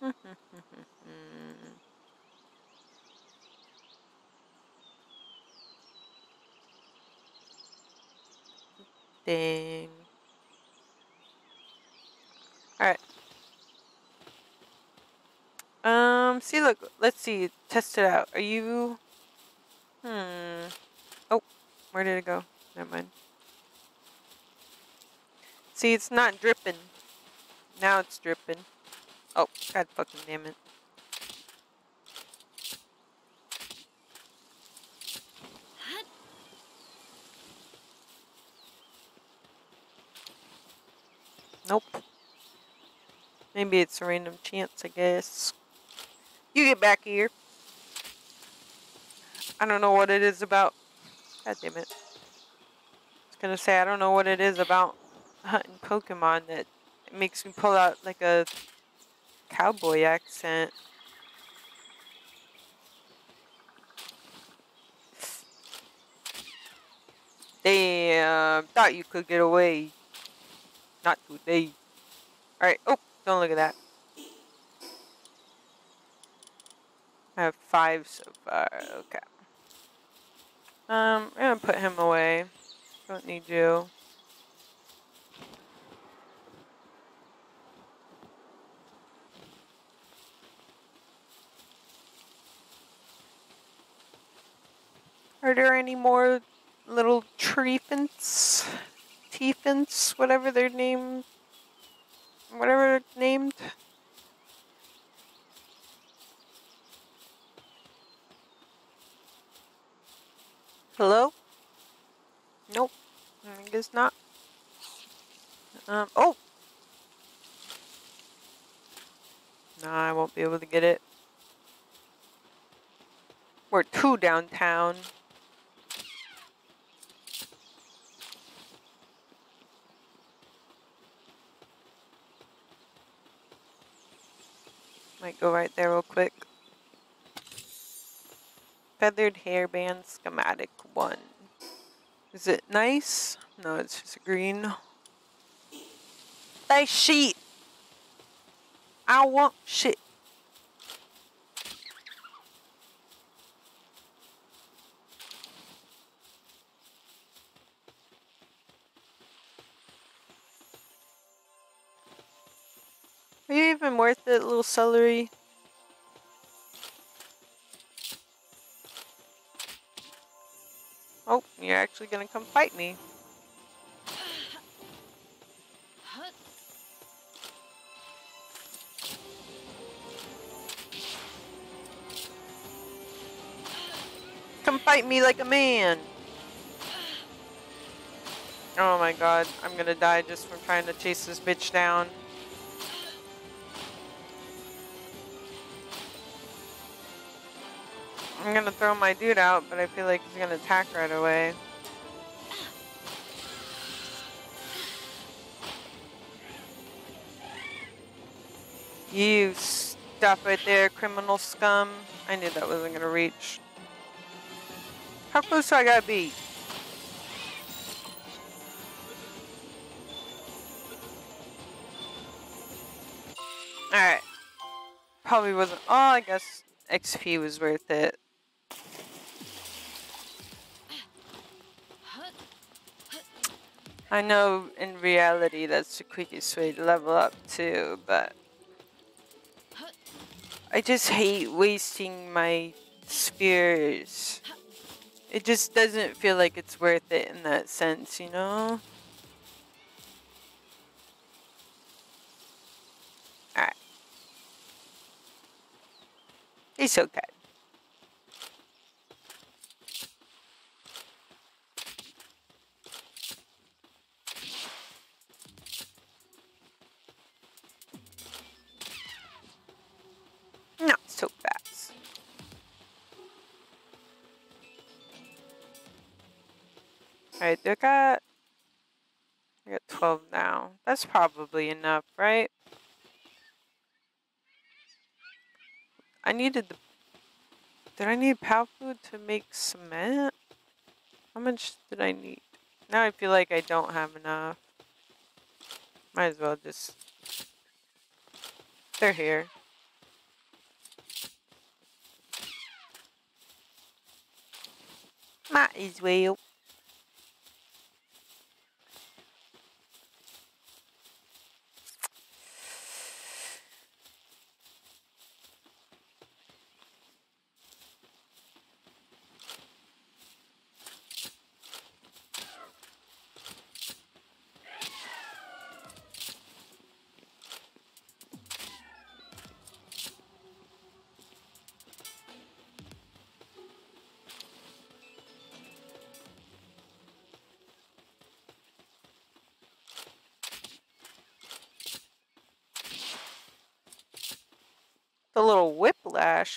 Dang. Alright. Um, see, look, let's see, test it out. Are you... Hmm. Oh, where did it go? Never mind. See, it's not dripping. Now it's dripping. Oh, god fucking damn it. Nope. Maybe it's a random chance, I guess. You get back here. I don't know what it is about. God damn it. I was gonna say, I don't know what it is about hunting Pokemon that makes me pull out like a cowboy accent. Damn, thought you could get away. Not today. Alright, oh, don't look at that. I have five so far, okay. Um, I'm gonna put him away. Don't need you. Are there any more little treefants? Teafants? Whatever their name... Whatever named. Hello? Nope. I guess not. Um, oh! No, I won't be able to get it. We're two downtown. Might go right there real quick. Feathered hairband schematic one. Is it nice? No, it's just green. Nice sheet. I want shit. Worth it, little celery? Oh, you're actually gonna come fight me. Come fight me like a man. Oh my god, I'm gonna die just from trying to chase this bitch down. I'm gonna throw my dude out, but I feel like he's gonna attack right away. You stop right there, criminal scum. I knew that wasn't gonna reach. How close do I gotta be? Alright. Probably wasn't, oh, I guess XP was worth it. I know in reality that's the quickest way to level up too, but I just hate wasting my spears. It just doesn't feel like it's worth it in that sense, you know? Alright. It's okay. Alright, I got... I got 12 now. That's probably enough, right? I needed the... Did I need pow food to make cement? How much did I need? Now I feel like I don't have enough. Might as well just... They're here. Might as well.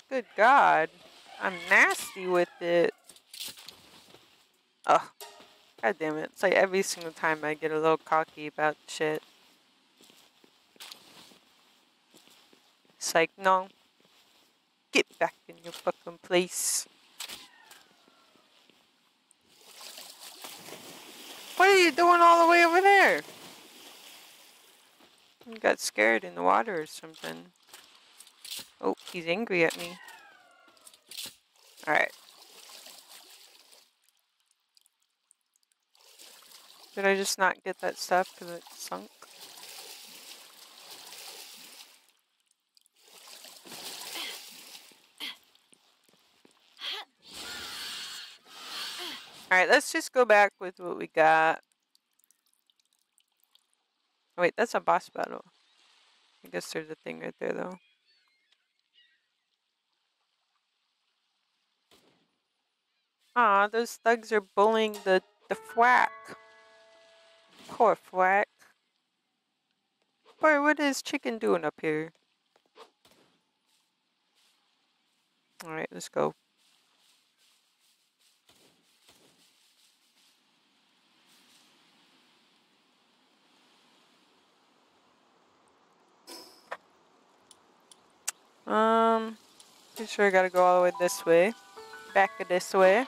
Good God. I'm nasty with it. Ugh. God damn it. It's like every single time I get a little cocky about shit. It's like, no. Get back in your fucking place. What are you doing all the way over there? You got scared in the water or something. He's angry at me. Alright. Did I just not get that stuff because it sunk? Alright, let's just go back with what we got. Oh, wait, that's a boss battle. I guess there's a thing right there, though. Aw, those thugs are bullying the, the thwack. Poor thwack. Boy, what is chicken doing up here? Alright, let's go. Um, pretty sure I gotta go all the way this way. Back this way.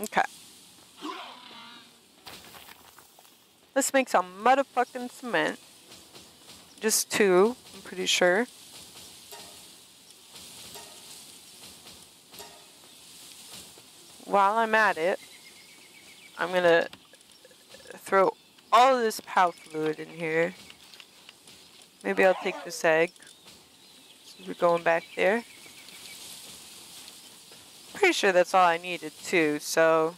Okay. Let's make some motherfucking cement. Just two, I'm pretty sure. While I'm at it, I'm gonna throw all of this pal fluid in here. Maybe I'll take this egg. So we're going back there. Pretty sure that's all I needed too, so...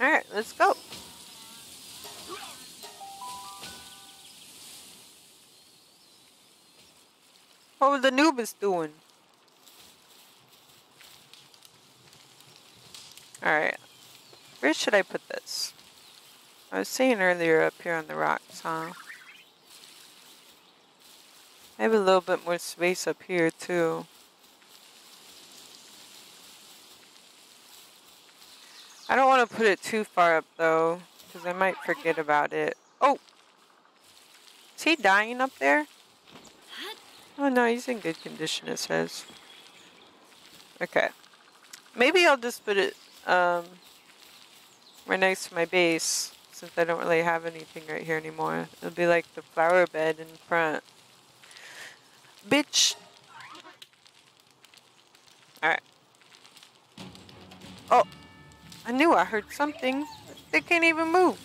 Alright, let's go. What was the Nubis doing? Alright. Where should I put this? I was saying earlier up here on the rocks, huh? I have a little bit more space up here too. I don't want to put it too far up though, because I might forget about it. Oh! Is he dying up there? Oh no, he's in good condition it says. Okay. Maybe I'll just put it, um, right next to my base, since I don't really have anything right here anymore. It'll be like the flower bed in front. Bitch! Alright. Oh! I knew I heard something. They can't even move.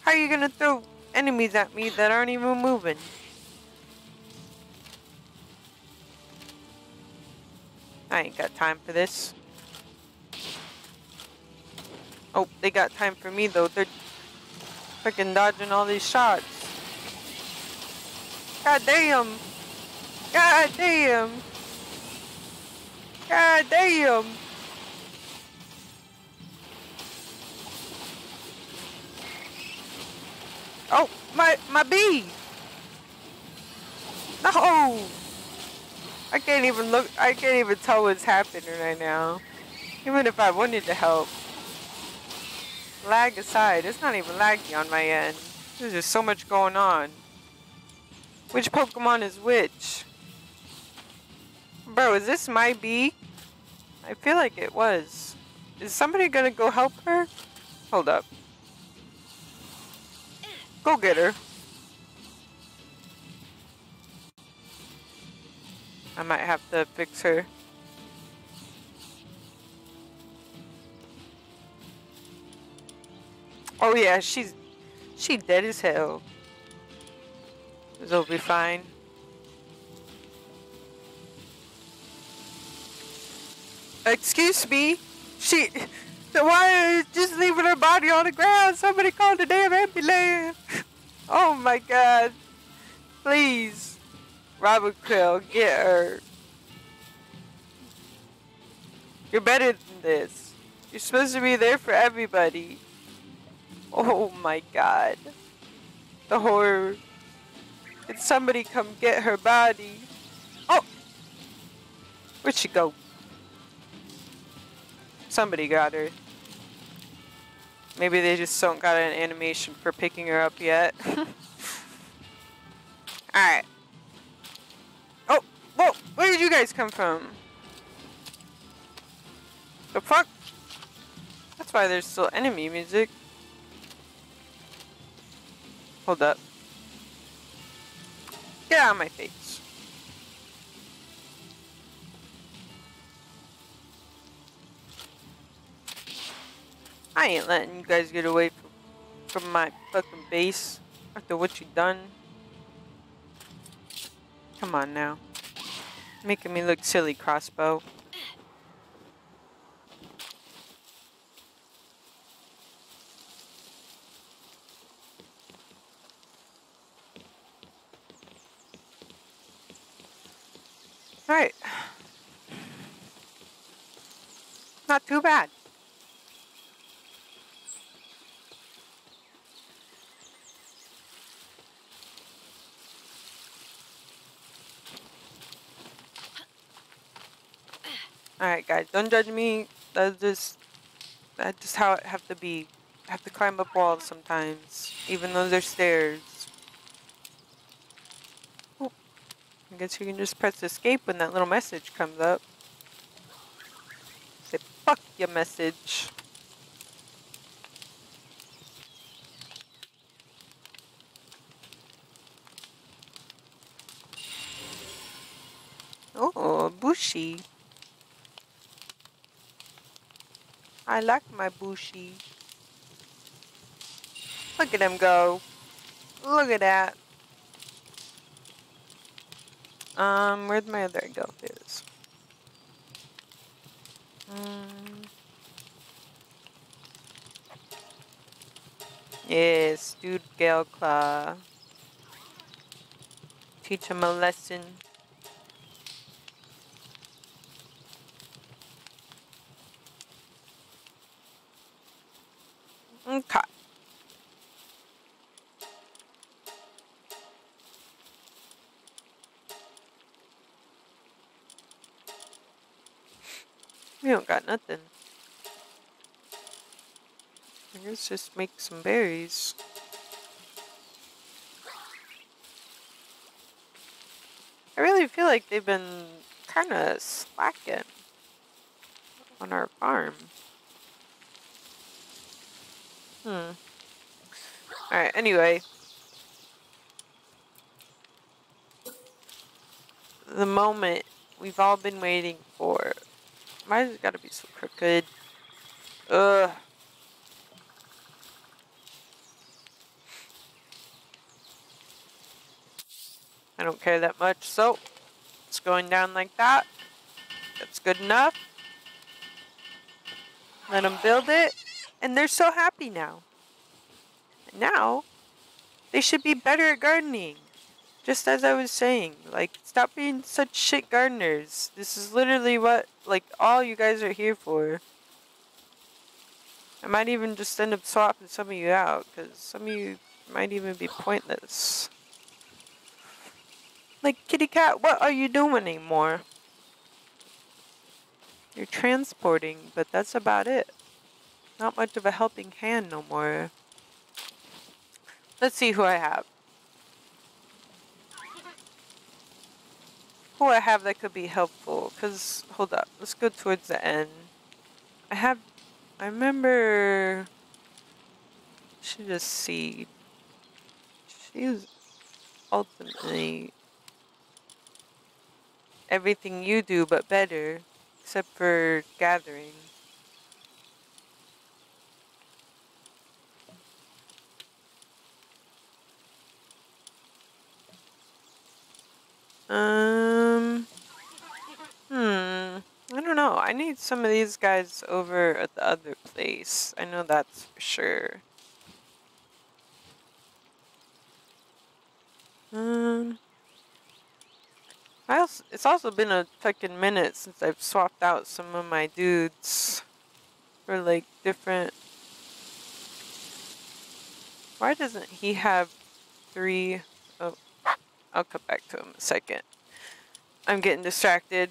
How are you gonna throw enemies at me that aren't even moving? I ain't got time for this. Oh, they got time for me though. They're freaking dodging all these shots. God damn! God damn! God damn! Oh, my my bee! No! I can't even look. I can't even tell what's happening right now. Even if I wanted to help. Lag aside, it's not even laggy on my end. There's just so much going on. Which Pokemon is which? Bro, is this my bee? I feel like it was. Is somebody gonna go help her? Hold up. Go get her. I might have to fix her. Oh yeah, she's she dead as hell. This'll be fine. Excuse me? She... Why just leaving her body on the ground? Somebody called the damn ambulance. Oh my god. Please. Robert Krill, get her. You're better than this. You're supposed to be there for everybody. Oh my god. The horror. Did somebody come get her body? Oh! Where'd she go? Somebody got her. Maybe they just don't got an animation for picking her up yet. Alright. Oh! Whoa! Where did you guys come from? The fuck? That's why there's still enemy music. Hold up. Get out of my face. I ain't letting you guys get away from, from my fucking base after what you done. Come on now. Making me look silly, crossbow. Alright. Not too bad. Alright guys, don't judge me. That's just that's just how it have to be. I have to climb up walls sometimes, even though there's stairs. I guess you can just press escape when that little message comes up. Say, fuck your message. Oh, Bushi. I like my Bushi. Look at him go. Look at that. Um, where'd my other go? Is. Um, yes, dude Galeclaw. Teach him a lesson. Okay. Nothing. Guess just make some berries. I really feel like they've been kind of slacking on our farm. Hmm. Alright, anyway. The moment we've all been waiting for. It gotta be so crooked? Ugh. I don't care that much, so it's going down like that. That's good enough. Let them build it, and they're so happy now. Now, they should be better at gardening. Just as I was saying, like, stop being such shit gardeners. This is literally what, like, all you guys are here for. I might even just end up swapping some of you out, because some of you might even be pointless. Like, kitty cat, what are you doing anymore? You're transporting, but that's about it. Not much of a helping hand no more. Let's see who I have. Who I have that could be helpful, because, hold up, let's go towards the end. I have, I remember, should just see, she's ultimately everything you do, but better, except for gathering. Um, hmm, I don't know. I need some of these guys over at the other place. I know that's for sure. Um, I also, it's also been a fucking minute since I've swapped out some of my dudes for like different. Why doesn't he have three? I'll come back to him in a second. I'm getting distracted.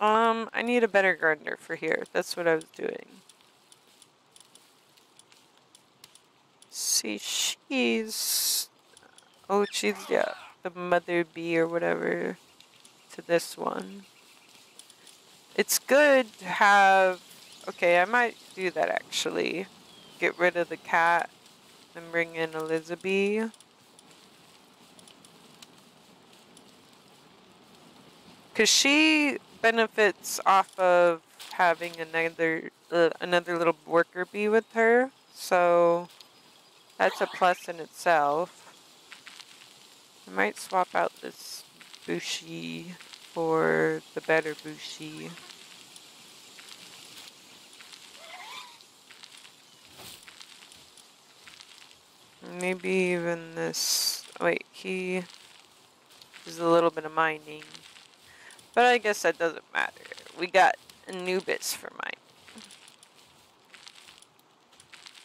Um, I need a better gardener for here. That's what I was doing. See, she's... Oh, she's, yeah, the mother bee or whatever to this one. It's good to have... Okay, I might do that actually. Get rid of the cat and bring in Elizabee. Because she benefits off of having another uh, another little worker bee with her. So that's a plus in itself. I might swap out this Bushi for the better Bushi. Maybe even this, wait, he is a little bit of mining. But I guess that doesn't matter. We got Anubis for mine.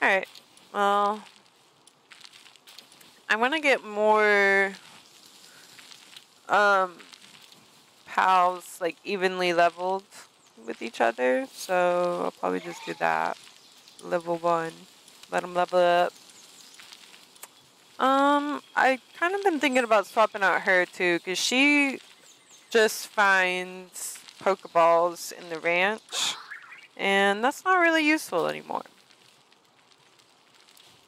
Alright, well, I want to get more um, pals like evenly leveled with each other. So I'll probably just do that. Level one. Let them level up. Um, I kind of been thinking about swapping out her too, because she just finds Pokeballs in the ranch, and that's not really useful anymore.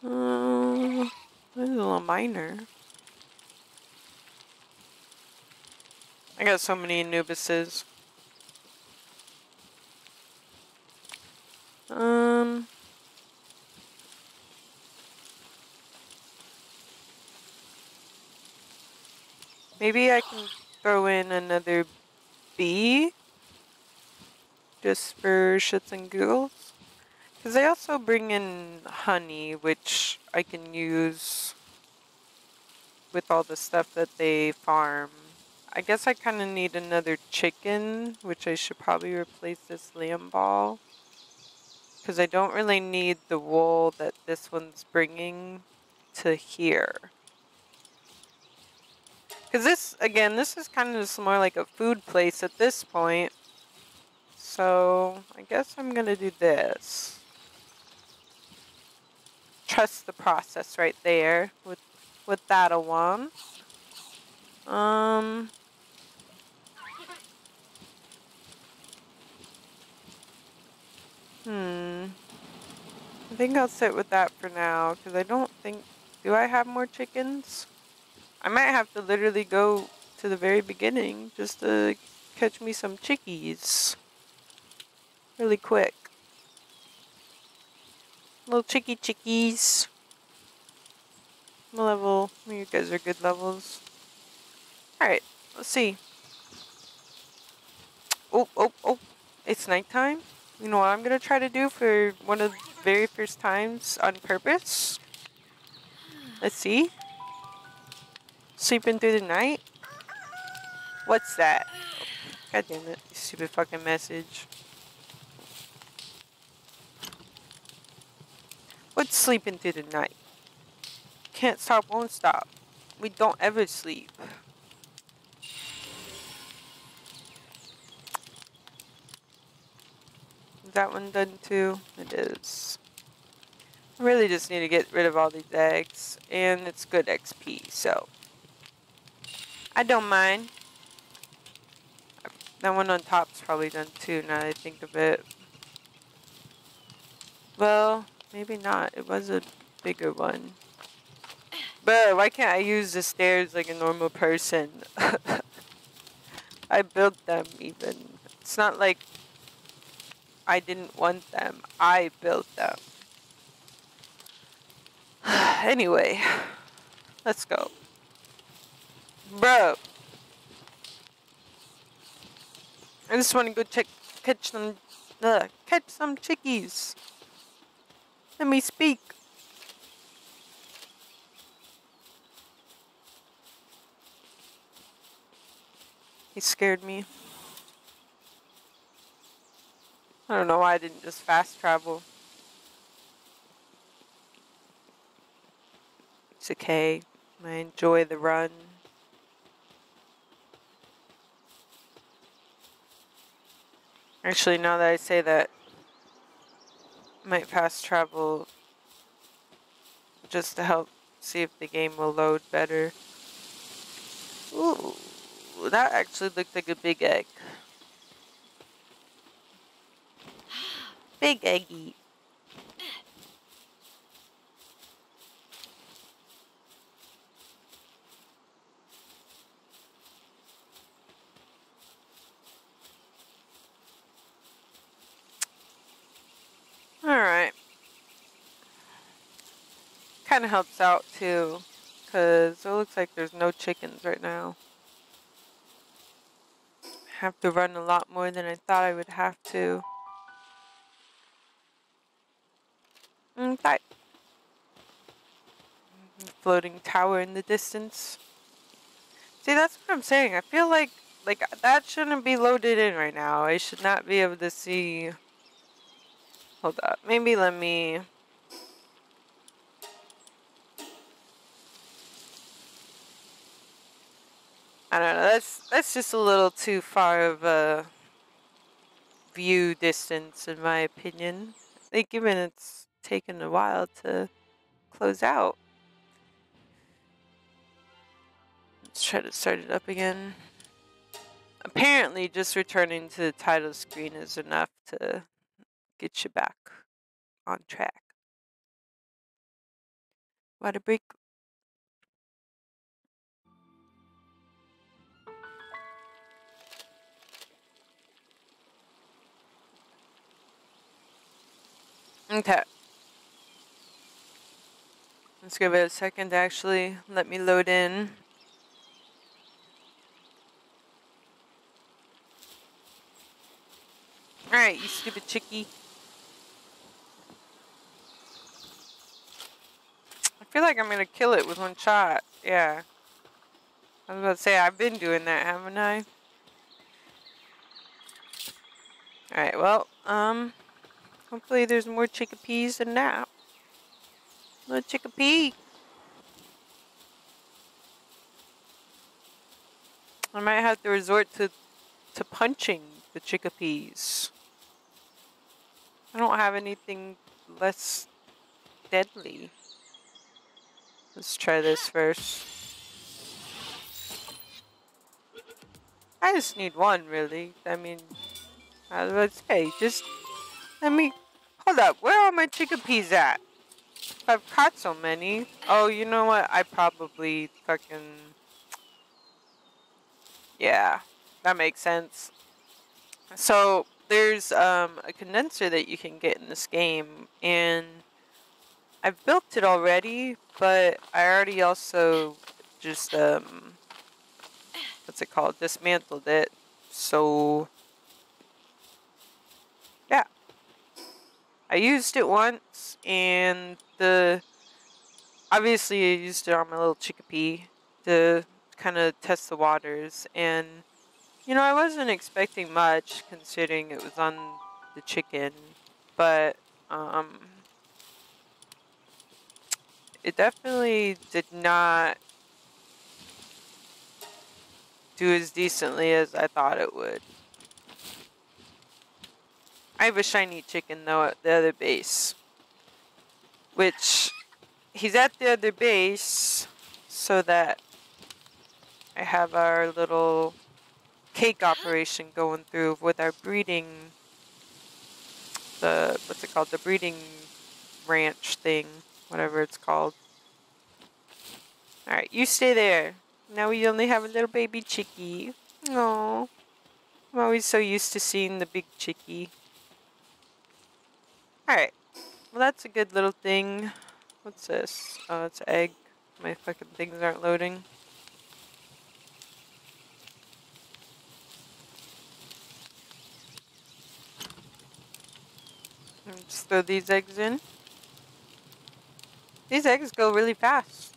Um, there's a little miner. I got so many Anubises. Um... Maybe I can throw in another bee just for shits and giggles. Because they also bring in honey, which I can use with all the stuff that they farm. I guess I kind of need another chicken, which I should probably replace this Lamball. Because I don't really need the wool that this one's bringing to here. Because this, again, this is kind of just more like a food place at this point. So, I guess I'm going to do this. Trust the process right there with, with that a one. Um... Hmm. I think I'll sit with that for now, because I don't think... Do I have more chickens? I might have to literally go to the very beginning just to catch me some chickies. Really quick. Little chicky chickies. level. You guys are good levels. Alright, let's see. Oh, oh, oh. It's nighttime. You know what I'm going to try to do for one of the very first times on purpose? Let's see. Sleeping through the night? What's that? God damn it. Stupid fucking message. What's sleeping through the night? Can't stop, won't stop. We don't ever sleep. That one done too? It is. I really just need to get rid of all these eggs. And it's good XP, so. I don't mind. That one on top's probably done too, now that I think of it. Well, maybe not. It was a bigger one. But why can't I use the stairs like a normal person? I built them even. It's not like I didn't want them. I built them. anyway, let's go. Bro. I just want to go check, catch some, uh, catch some chickies. Let me speak. He scared me. I don't know why I didn't just fast travel. It's okay. I enjoy the run. Actually, now that I say that, might fast travel just to help see if the game will load better. Ooh, that actually looked like a big egg. Big eggy. Kind of helps out too, because it looks like there's no chickens right now. Have to run a lot more than I thought I would have to. Mm, okay. Floating tower in the distance. See, that's what I'm saying. I feel like like that shouldn't be loaded in right now. I should not be able to see. Hold up. Maybe let me I don't know. That's that's just a little too far of a view distance, in my opinion. Think given it's taken a while to close out. Let's try to start it up again. Apparently, just returning to the title screen is enough to get you back on track. Water break Okay. Let's give it a second to actually let me load in. Alright, you stupid chickie. Feel like I'm gonna kill it with one shot. Yeah. I was about to say, I've been doing that, haven't I? Alright, well, um... Hopefully there's more Chikipis than that. Little Chikipi. I might have to resort to to punching the Chikipis. I don't have anything less deadly. Let's try this first. I just need one, really. I mean, I was about say, just let me Hold up, where are my Chikipis at? I've caught so many. Oh, you know what? I probably fucking... Yeah, that makes sense. So, there's um, a condenser that you can get in this game, and I've built it already, but I already also just, um, what's it called, dismantled it. So, yeah. I used it once, and the, obviously I used it on my little Chikipi to kind of test the waters, and, you know, I wasn't expecting much, considering it was on the chicken, but, um, it definitely did not do as decently as I thought it would. I have a shiny chicken though at the other base. Which he's at the other base so that I have our little cake operation going through with our breeding the what's it called? The breeding ranch thing whatever it's called. Alright, you stay there. Now we only have a little baby chickie. Oh, I'm always so used to seeing the big chickie. Alright, well that's a good little thing. What's this? Oh, it's egg. My fucking things aren't loading. Let's throw these eggs in. These eggs go really fast.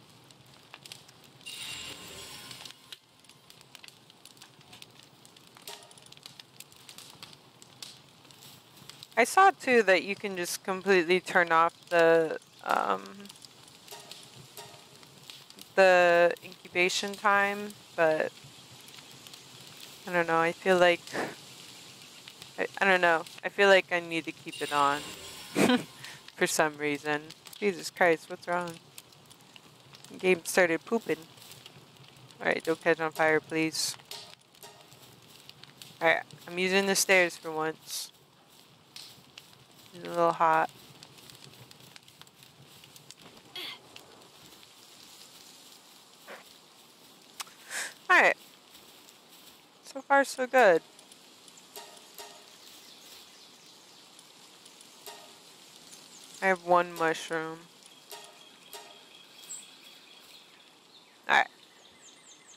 I saw too that you can just completely turn off the um, the incubation time, but I don't know. I feel like I, I don't know. I feel like I need to keep it on for some reason. Jesus Christ, what's wrong? Game started pooping. Alright, don't catch on fire, please. Alright, I'm using the stairs for once. It's a little hot. Alright. So far, so good. I have one mushroom. Alright.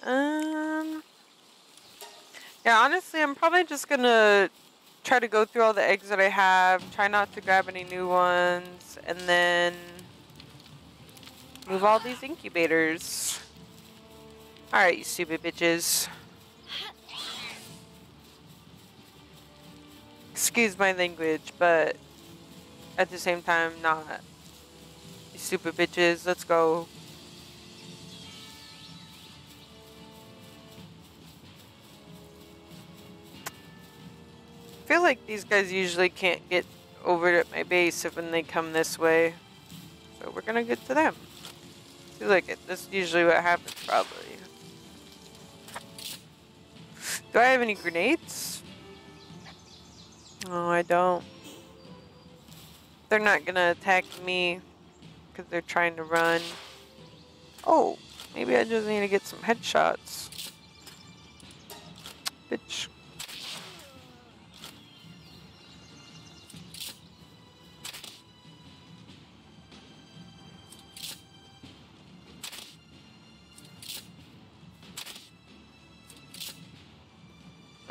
Um. Yeah, honestly, I'm probably just gonna try to go through all the eggs that I have, try not to grab any new ones, and then move all these incubators. Alright, you stupid bitches. Excuse my language, but at the same time not. You stupid bitches, let's go. I feel like these guys usually can't get over at my base if when they come this way. So we're gonna get to them. Feel like it, that's usually what happens probably. Do I have any grenades? No, I don't. They're not gonna attack me because they're trying to run. Oh, maybe I just need to get some headshots. Bitch.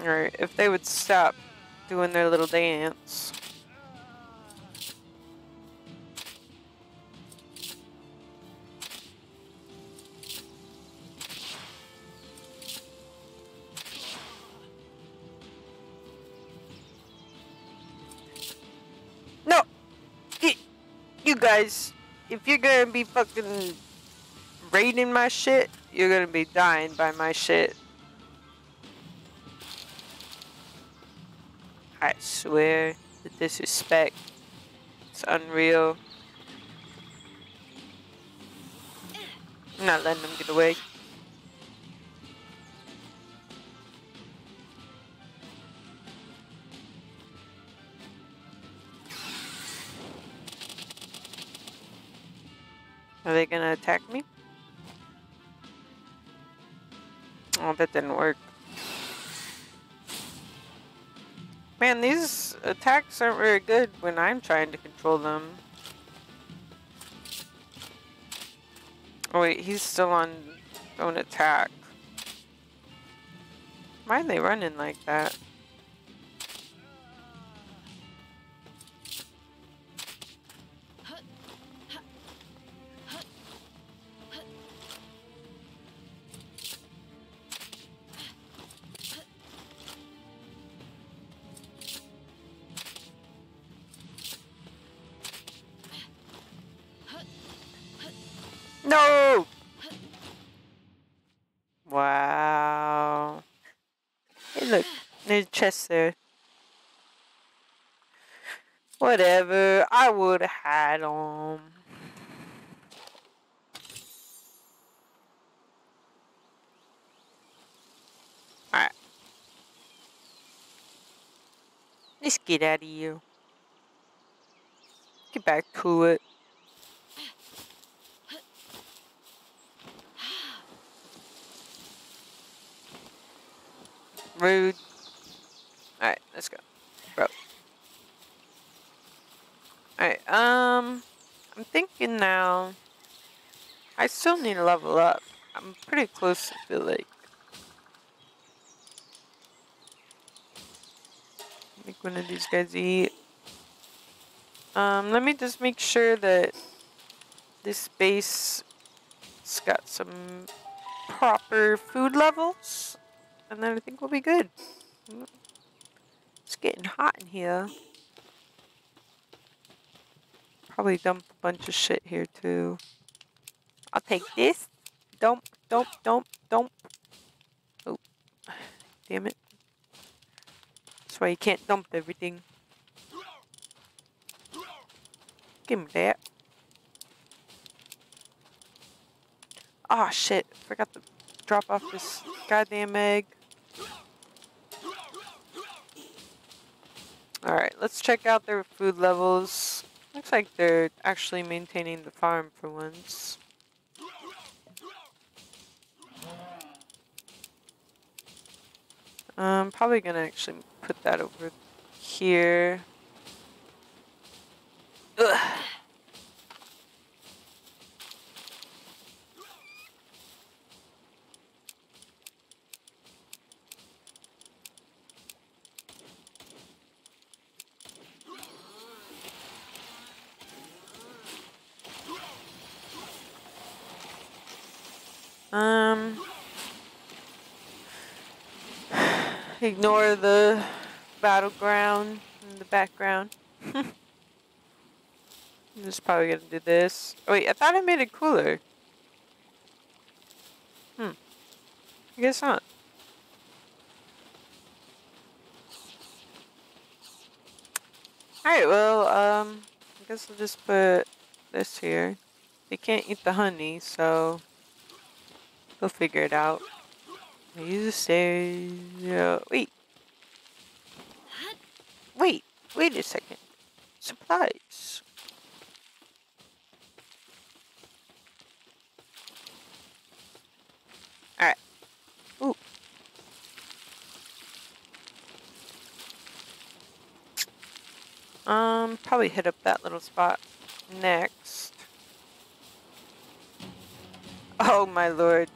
Alright, if they would stop doing their little dance. Guys, if you're gonna be fucking raiding my shit, you're gonna be dying by my shit. I swear, the disrespect. It's unreal. I'm not letting them get away. Are they gonna attack me? Oh, that didn't work. Man, these attacks aren't very good when I'm trying to control them. Oh wait, he's still on don't attack. Why are they running like that? There's a chest there. Whatever, I would have had them. Alright. Let's get out of here. Get back to it. Rude. Alright, let's go. Bro. Alright, um... I'm thinking now... I still need to level up. I'm pretty close, I feel like. Make one of these guys eat. Um, let me just make sure that this base has got some proper food levels and then I think we'll be good. It's getting hot in here. Probably dump a bunch of shit here too. I'll take this. Dump, dump, dump, dump. Oh, damn it. That's why you can't dump everything. Give me that. Oh shit, forgot to drop off this goddamn egg. Alright, let's check out their food levels. Looks like they're actually maintaining the farm for once. I'm probably gonna actually put that over here. Ugh. Um, ignore the battleground in the background. I'm just probably gonna do this. Oh, wait, I thought I made it cooler. Hmm. I guess not. Alright, well, um, I guess I'll just put this here. They can't eat the honey, so We'll figure it out. Use the stairs. Yeah. Wait. Wait. Wait a second. Supplies. Alright. Ooh. Um, probably hit up that little spot next. Oh my lord.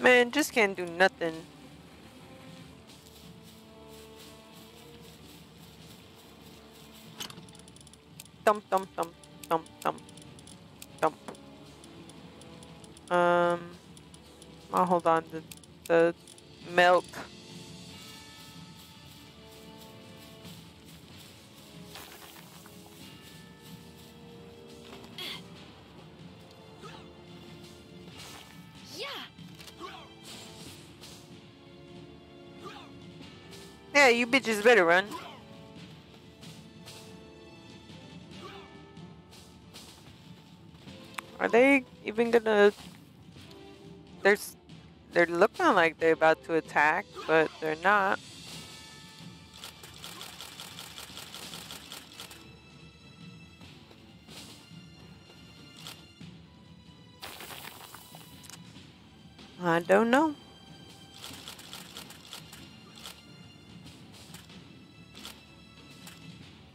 Man, just can't do nothing. Dump, dump, dump, dump, dump, dump. Um, I'll hold on to the milk. Yeah, you bitches better run. Are they even gonna... There's... They're looking like they're about to attack, but they're not. I don't know.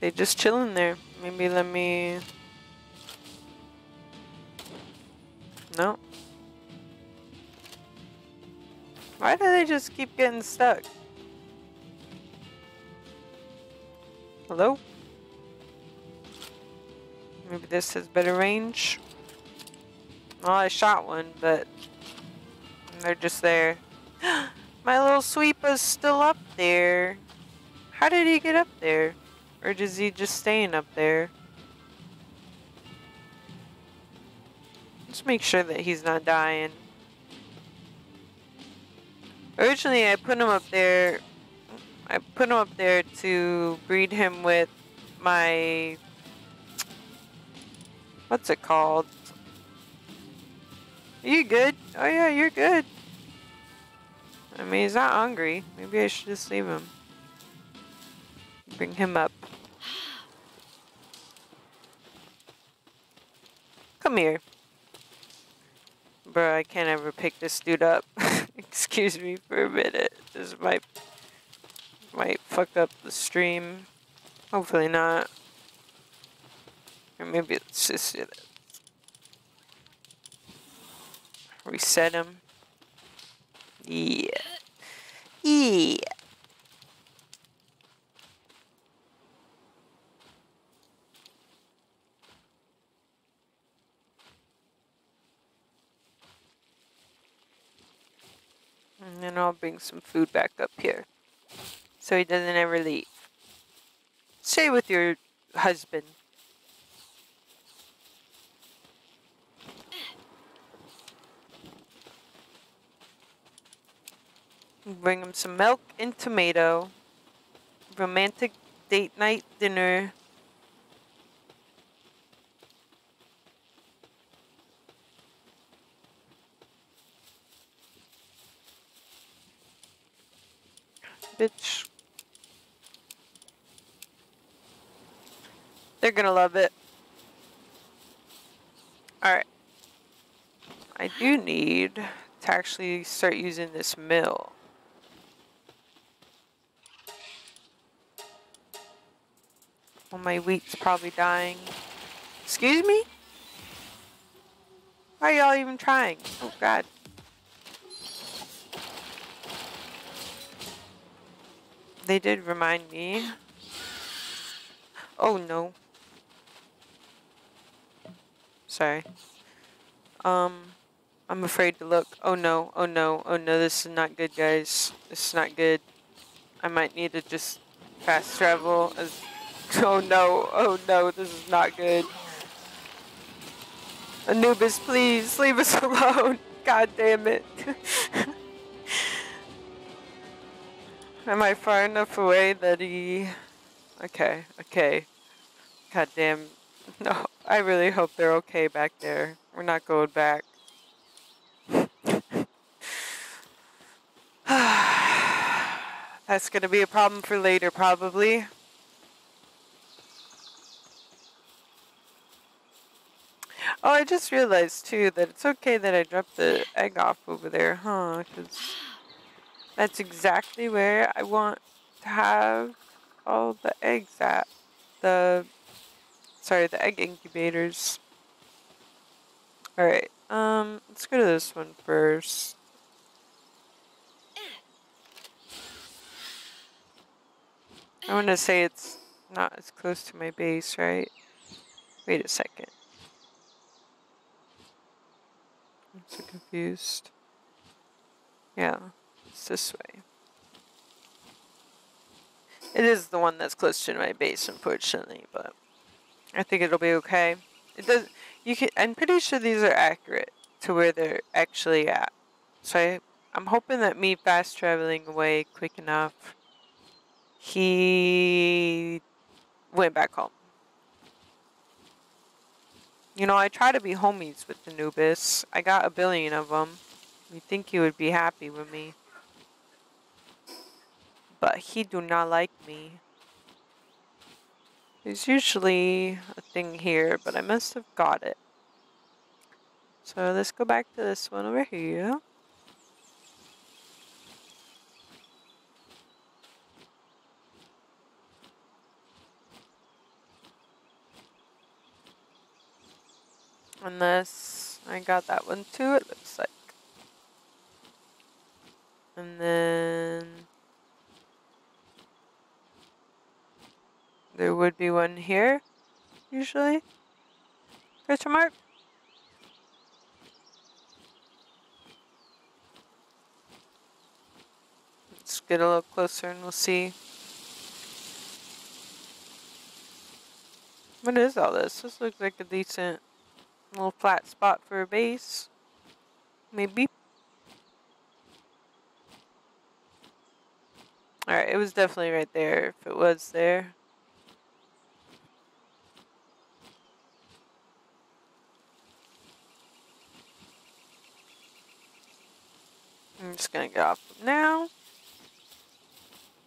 They just chilling there. Maybe let me... No. Why do they just keep getting stuck? Hello? Maybe this has better range? Well, I shot one, but they're just there. My little sweep is still up there. How did he get up there? Or is he just staying up there? Just make sure that he's not dying. Originally, I put him up there. I put him up there to breed him with my. What's it called? Are you good? Oh yeah, you're good. I mean, he's not hungry. Maybe I should just leave him. Bring him up. Come here. Bro, I can't ever pick this dude up. Excuse me for a minute. This might might fuck up the stream. Hopefully not. Or maybe let's just reset him. Yeah. Yeah. And then I'll bring some food back up here. So he doesn't ever leave. Stay with your husband. Bring him some milk and tomato. Romantic date night dinner. Bitch. They're gonna love it. Alright. I do need to actually start using this mill. Well, my wheat's probably dying. Excuse me? Why are y'all even trying? Oh, God. They did remind me. Oh, no. Sorry. Um, I'm afraid to look. Oh, no. Oh, no. Oh, no. This is not good, guys. This is not good. I might need to just fast travel as Oh no, oh no, this is not good. Anubis, please, leave us alone. God damn it. Am I far enough away that he... Okay, okay. God damn. No, I really hope they're okay back there. We're not going back. That's gonna be a problem for later, probably. Oh, I just realized too that it's okay that I dropped the egg off over there, huh? Because that's exactly where I want to have all the eggs at. The, sorry, the egg incubators. Alright, um, let's go to this one first. I want to say it's not as close to my base, right? Wait a second. I'm so confused. Yeah, it's this way. It is the one that's close to my base, unfortunately, but I think it'll be okay. It does. You can. I'm pretty sure these are accurate to where they're actually at. So I, I'm hoping that me fast traveling away quick enough, he went back home. You know, I try to be homies with the Anubis. I got a billion of them. You think he would be happy with me but he do not like me. There's usually a thing here, but I must have got it. So let's go back to this one over here. Unless I got that one too, it looks like. And then... there would be one here, usually. Question mark? Let's get a little closer and we'll see. What is all this? This looks like a decent little flat spot for a base. Maybe. Alright, it was definitely right there if it was there. I'm just gonna get off now.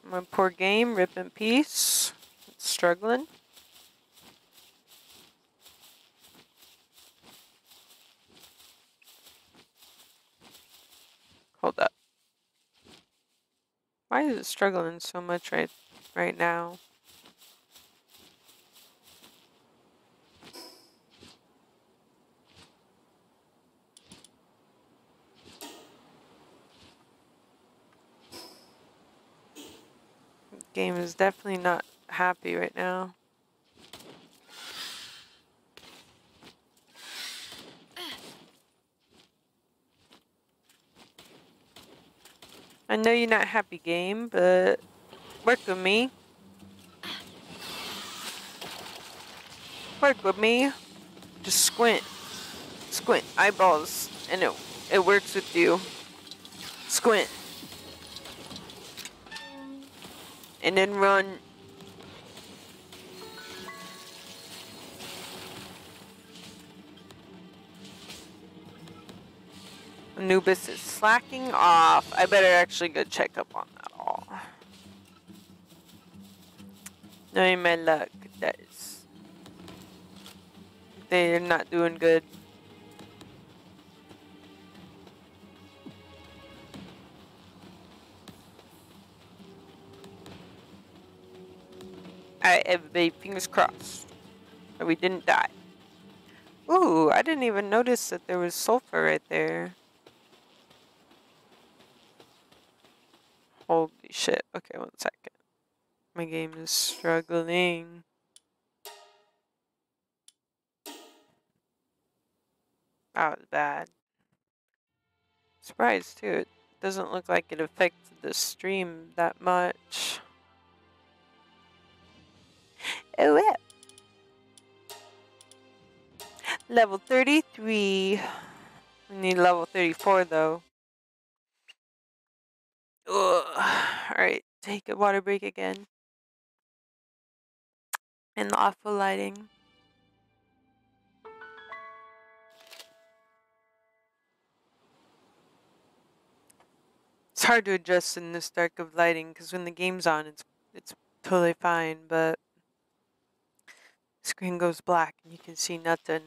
My poor game, rip in peace. It's struggling. Hold up. Why is it struggling so much right right now? Game is definitely not happy right now. I know you're not happy game, but work with me. Work with me. Just squint. Squint. Eyeballs. And it, it works with you. Squint. And then run. Anubis is slacking off. I better actually go check up on that all. Knowing my luck, that is. They're not doing good. Alright, everybody, fingers crossed. That we didn't die. Ooh, I didn't even notice that there was sulfur right there. Holy shit. Okay, one second. My game is struggling. That was bad. Surprised too. It doesn't look like it affected the stream that much. Oh yeah. Level 33. We need level 34 though. Alright, take a water break again. And the awful lighting. It's hard to adjust in this dark of lighting because when the game's on, it's it's totally fine, but screen goes black and you can see nothing.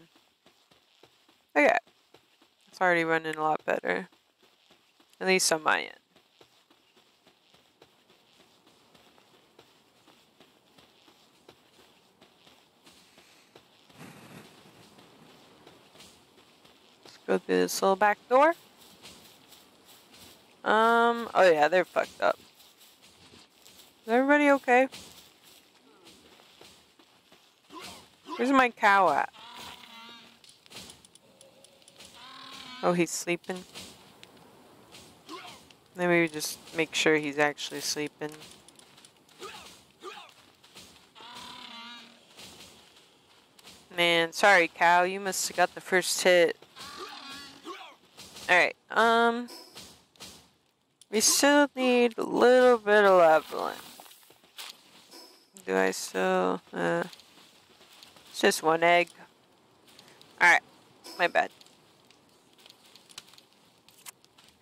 Okay, it's already running a lot better, at least on my end. Let's go through this little back door. Um, oh yeah, they're fucked up. Is everybody okay? Where's my cow at? Oh, he's sleeping. Maybe we just make sure he's actually sleeping. Man, sorry cow, you must have got the first hit. Alright, um... We still need a little bit of leveling. Do I still... Uh, it's just one egg. Alright, my bad.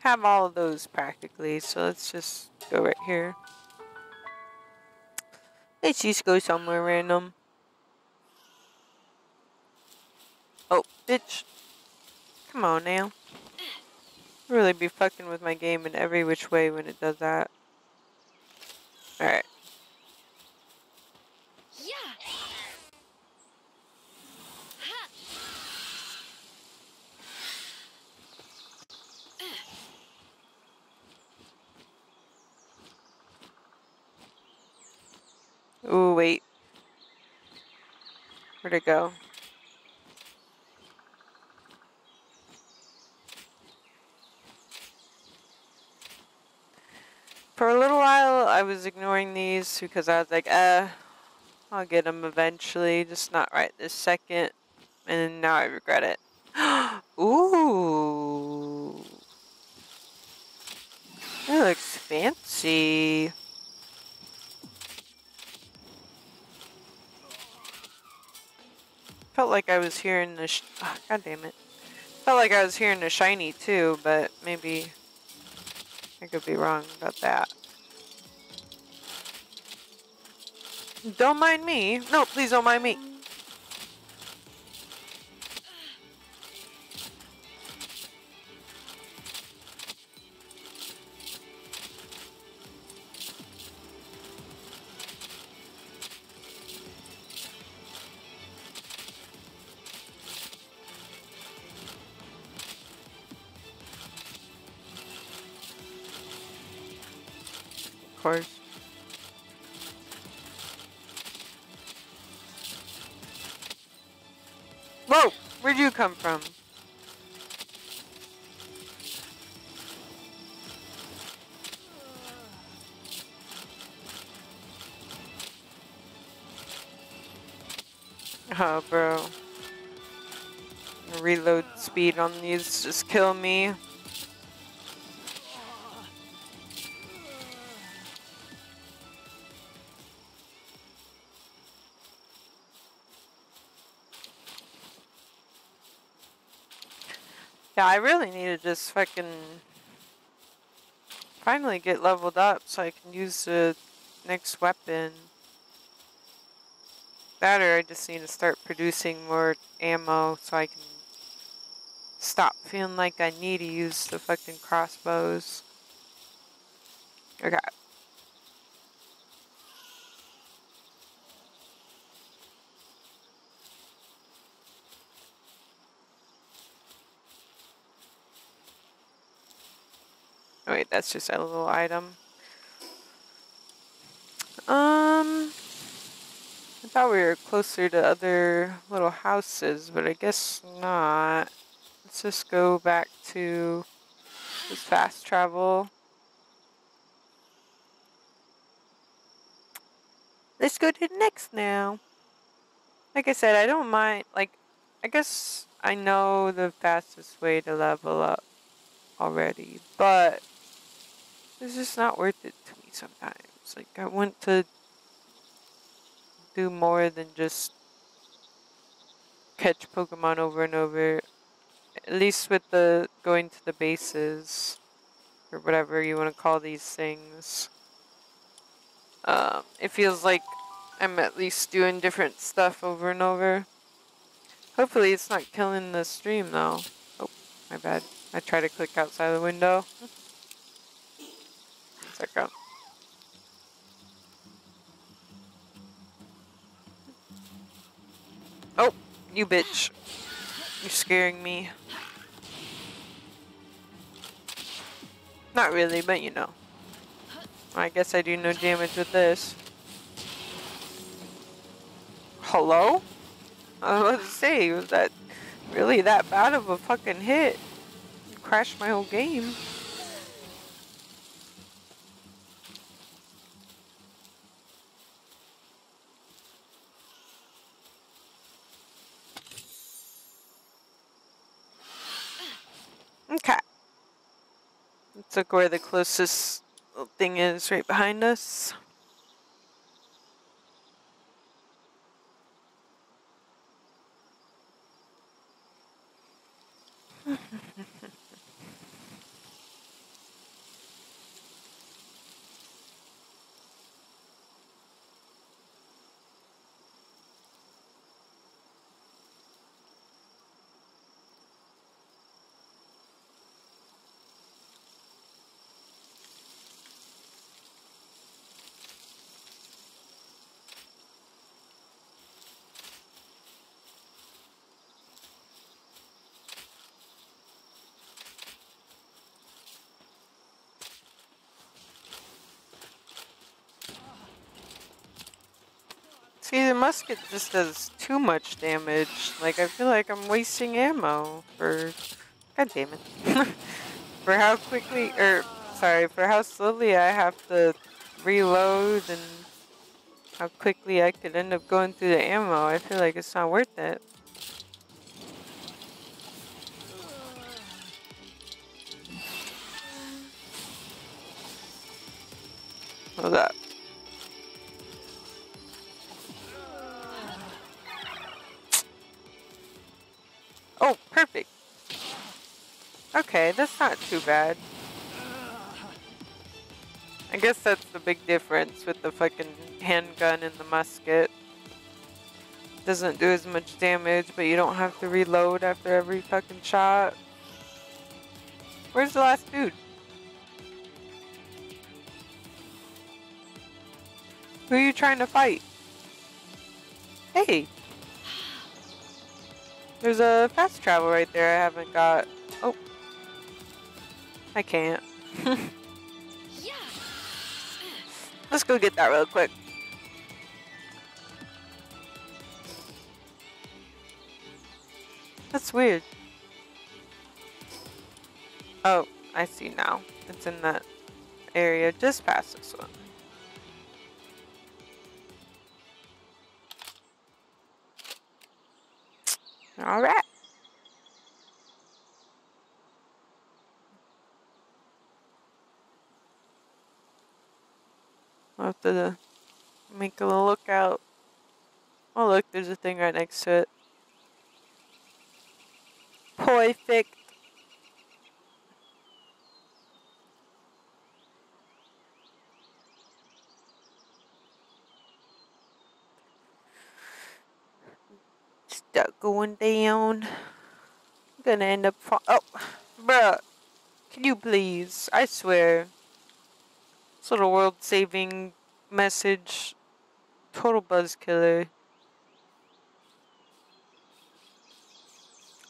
Have all of those practically, so let's just go right here. Let's just go somewhere random. Oh, bitch. Come on now really be fucking with my game in every which way when it does that. Alright. Ooh, wait. Where'd it go? For a little while, I was ignoring these because I was like, uh, I'll get them eventually, just not right this second. And now I regret it. Ooh. It looks fancy. Felt like I was hearing the. Oh, ah, God damn it. Felt like I was hearing the shiny too, but maybe I could be wrong about that. Don't mind me. No, please don't mind me. Speed on these just kill me. Yeah, I really need to just fucking finally get leveled up so I can use the next weapon. That or I just need to start producing more ammo so I can feeling like I need to use the fucking crossbows. Okay. Wait, that's just a little item. Um, I thought we were closer to other little houses, but I guess not. Let's just go back to this fast travel. Let's go to next now. Like I said, I don't mind, like, I guess I know the fastest way to level up already, but it's just not worth it to me sometimes. Like, I want to do more than just catch Pokemon over and over. At least with the going to the bases, or whatever you want to call these things. Um, it feels like I'm at least doing different stuff over and over. Hopefully it's not killing the stream though. Oh, my bad. I try to click outside the window. Second. Oh, you bitch. You're scaring me. Not really, but you know. I guess I do no damage with this. Hello? I was about to say, was that really that bad of a fucking hit? Crashed my whole game. Okay. Let's look where the closest thing is right behind us. Musket just does too much damage. Like, I feel like I'm wasting ammo for... God damn it. for how quickly, or, sorry, for how slowly I have to reload and how quickly I could end up going through the ammo. I feel like it's not worth it. Hold up. Okay, that's not too bad. I guess that's the big difference with the fucking handgun and the musket. Doesn't do as much damage, but you don't have to reload after every fucking shot. Where's the last dude? Who are you trying to fight? Hey! There's a fast travel right there I haven't got. Oh. I can't. Let's go get that real quick. That's weird. Oh, I see now. It's in that area just past this one. All right. Have to make a lookout. Oh look, there's a thing right next to it. Perfect. Start going down. I'm gonna end up Oh, bruh. Can you please? I swear. This little world saving message. Total buzz killer.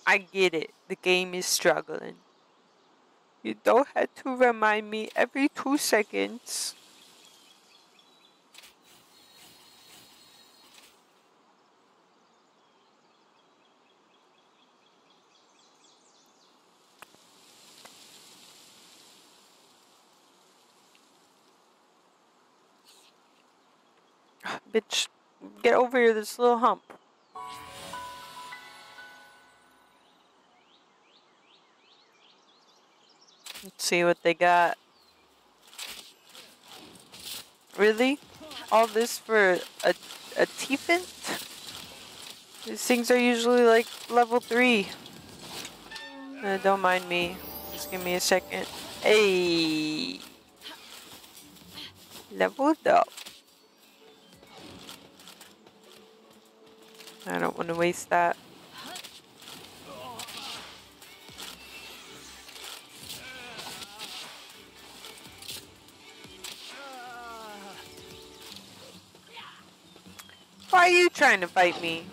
I get it. The game is struggling. You don't have to remind me every two seconds. Bitch, get over here, this little hump. Let's see what they got. Really? All this for a, a Teafant? These things are usually like level 3. Uh, don't mind me. Just give me a second. Hey! Leveled up. I don't want to waste that. Why are you trying to fight me?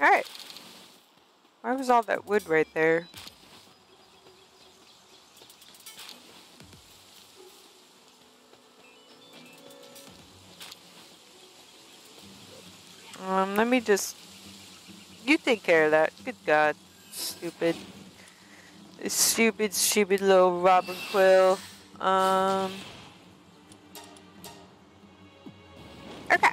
Alright. Why was all that wood right there? Um, let me just... You take care of that. Good God. Stupid. Stupid, stupid little Robin Quill. Um... Okay.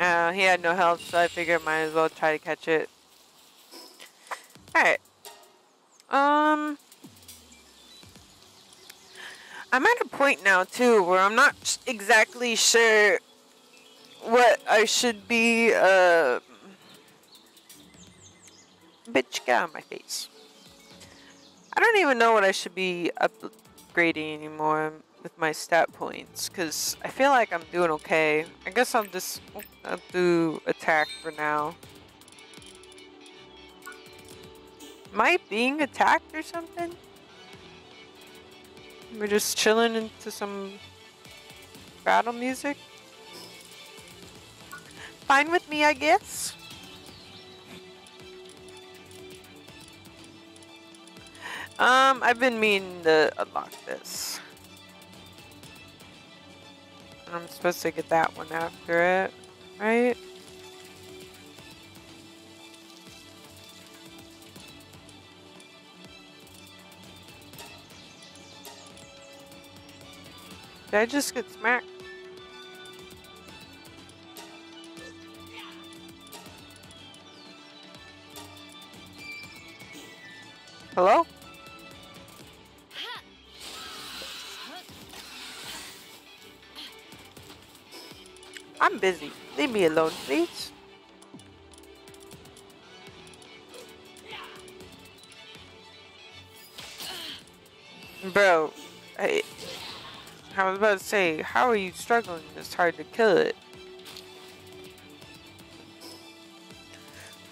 Uh, he had no health, so I figured might as well try to catch it. I'm at a point now too where I'm not exactly sure what I should be. Uh, bitch, get out of my face. I don't even know what I should be upgrading anymore with my stat points because I feel like I'm doing okay. I guess I'll just I'll do attack for now. Am I being attacked or something? We're just chilling into some battle music. Fine with me, I guess. Um, I've been meaning to unlock this. I'm supposed to get that one after it, right? Did I just get smacked? Hello? I'm busy. Leave me alone, please. Bro, I, I was about to say, how are you struggling this hard to kill it?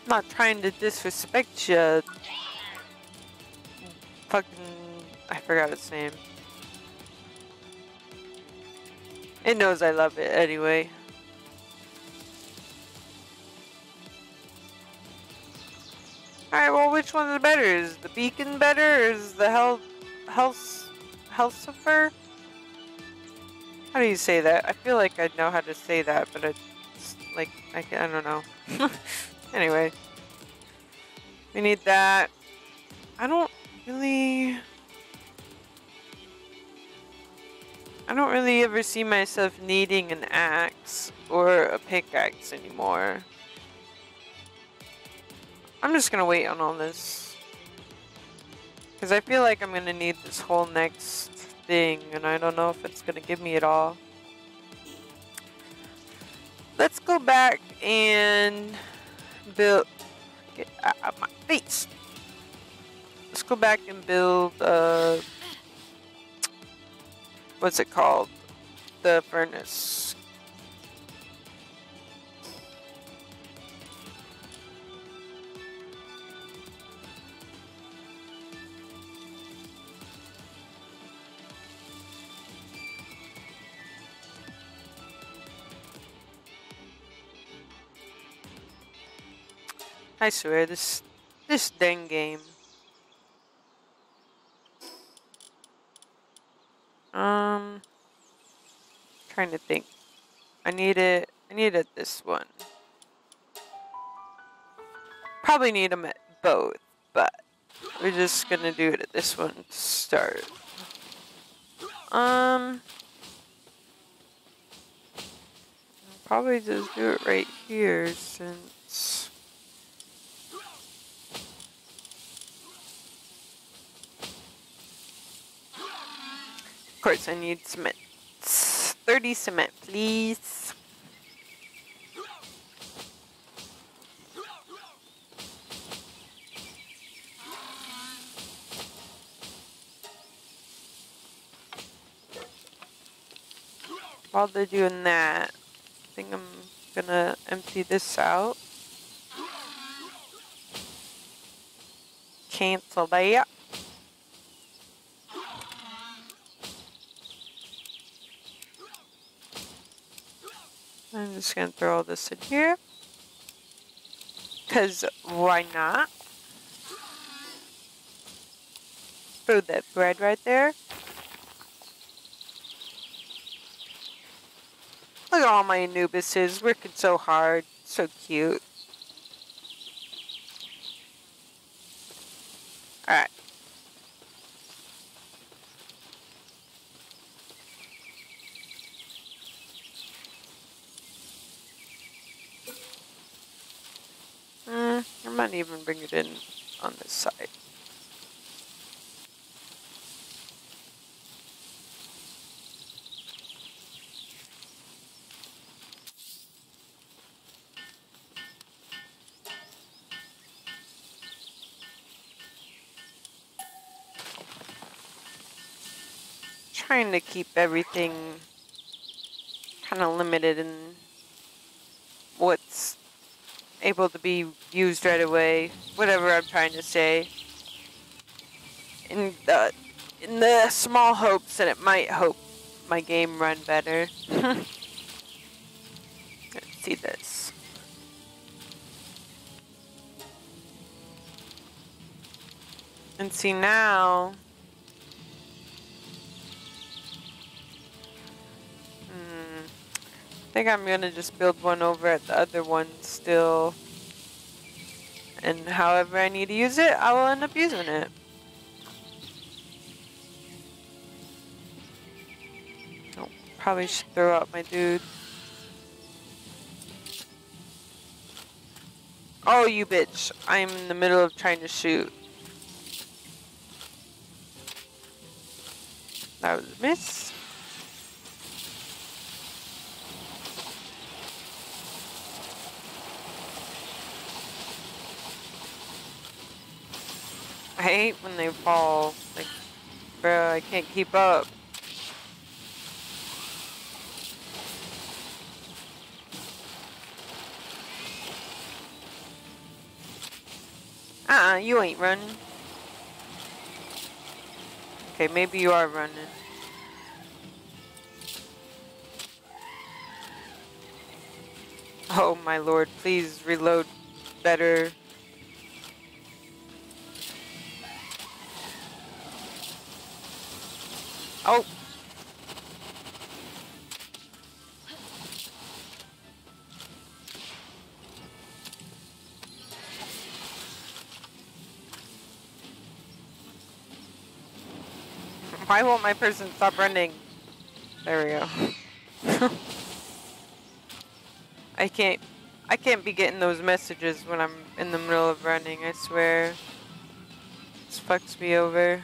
I'm not trying to disrespect you. Fucking, I forgot its name. It knows I love it anyway. Alright, well, which one's better? Is the beacon better? Is the health, health, healthifer? How do you say that? I feel like I know how to say that, but it's like, I, I don't know. anyway. We need that. I don't really... I don't really ever see myself needing an axe or a pickaxe anymore. I'm just gonna wait on all this. Because I feel like I'm gonna need this whole next thing, and I don't know if it's gonna give me it all. Let's go back and build... Get out of my face! Let's go back and build, uh... What's it called? The furnace. I swear, this this dang game. Um, trying to think. I need it. I needed this one. Probably need them at both, but we're just gonna do it at this one to start. Um, probably just do it right here since. Of course, I need cement. 30 cement, please. While they're doing that, I think I'm gonna empty this out. Cancel that. I'm just gonna throw all this in here. Cause why not? Throw that bread right there. Look at all my Anubises working so hard. So cute. Alright. Even bring it in on this side. Trying to keep everything kind of limited in what's able to be used right away. Whatever I'm trying to say. In the in the small hopes that it might hope my game run better. Let's see this. And see now. Think I'm gonna just build one over at the other one still. And however I need to use it, I will end up using it. Oh, probably should throw out my dude. Oh, you bitch. I'm in the middle of trying to shoot. That was a miss. I hate when they fall. Like, bro, I can't keep up. Uh-uh, you ain't running. Okay, maybe you are running. Oh my lord, please reload better. Oh! Why won't my person stop running? There we go. I can't I can't be getting those messages when I'm in the middle of running, I swear. This fucks me over.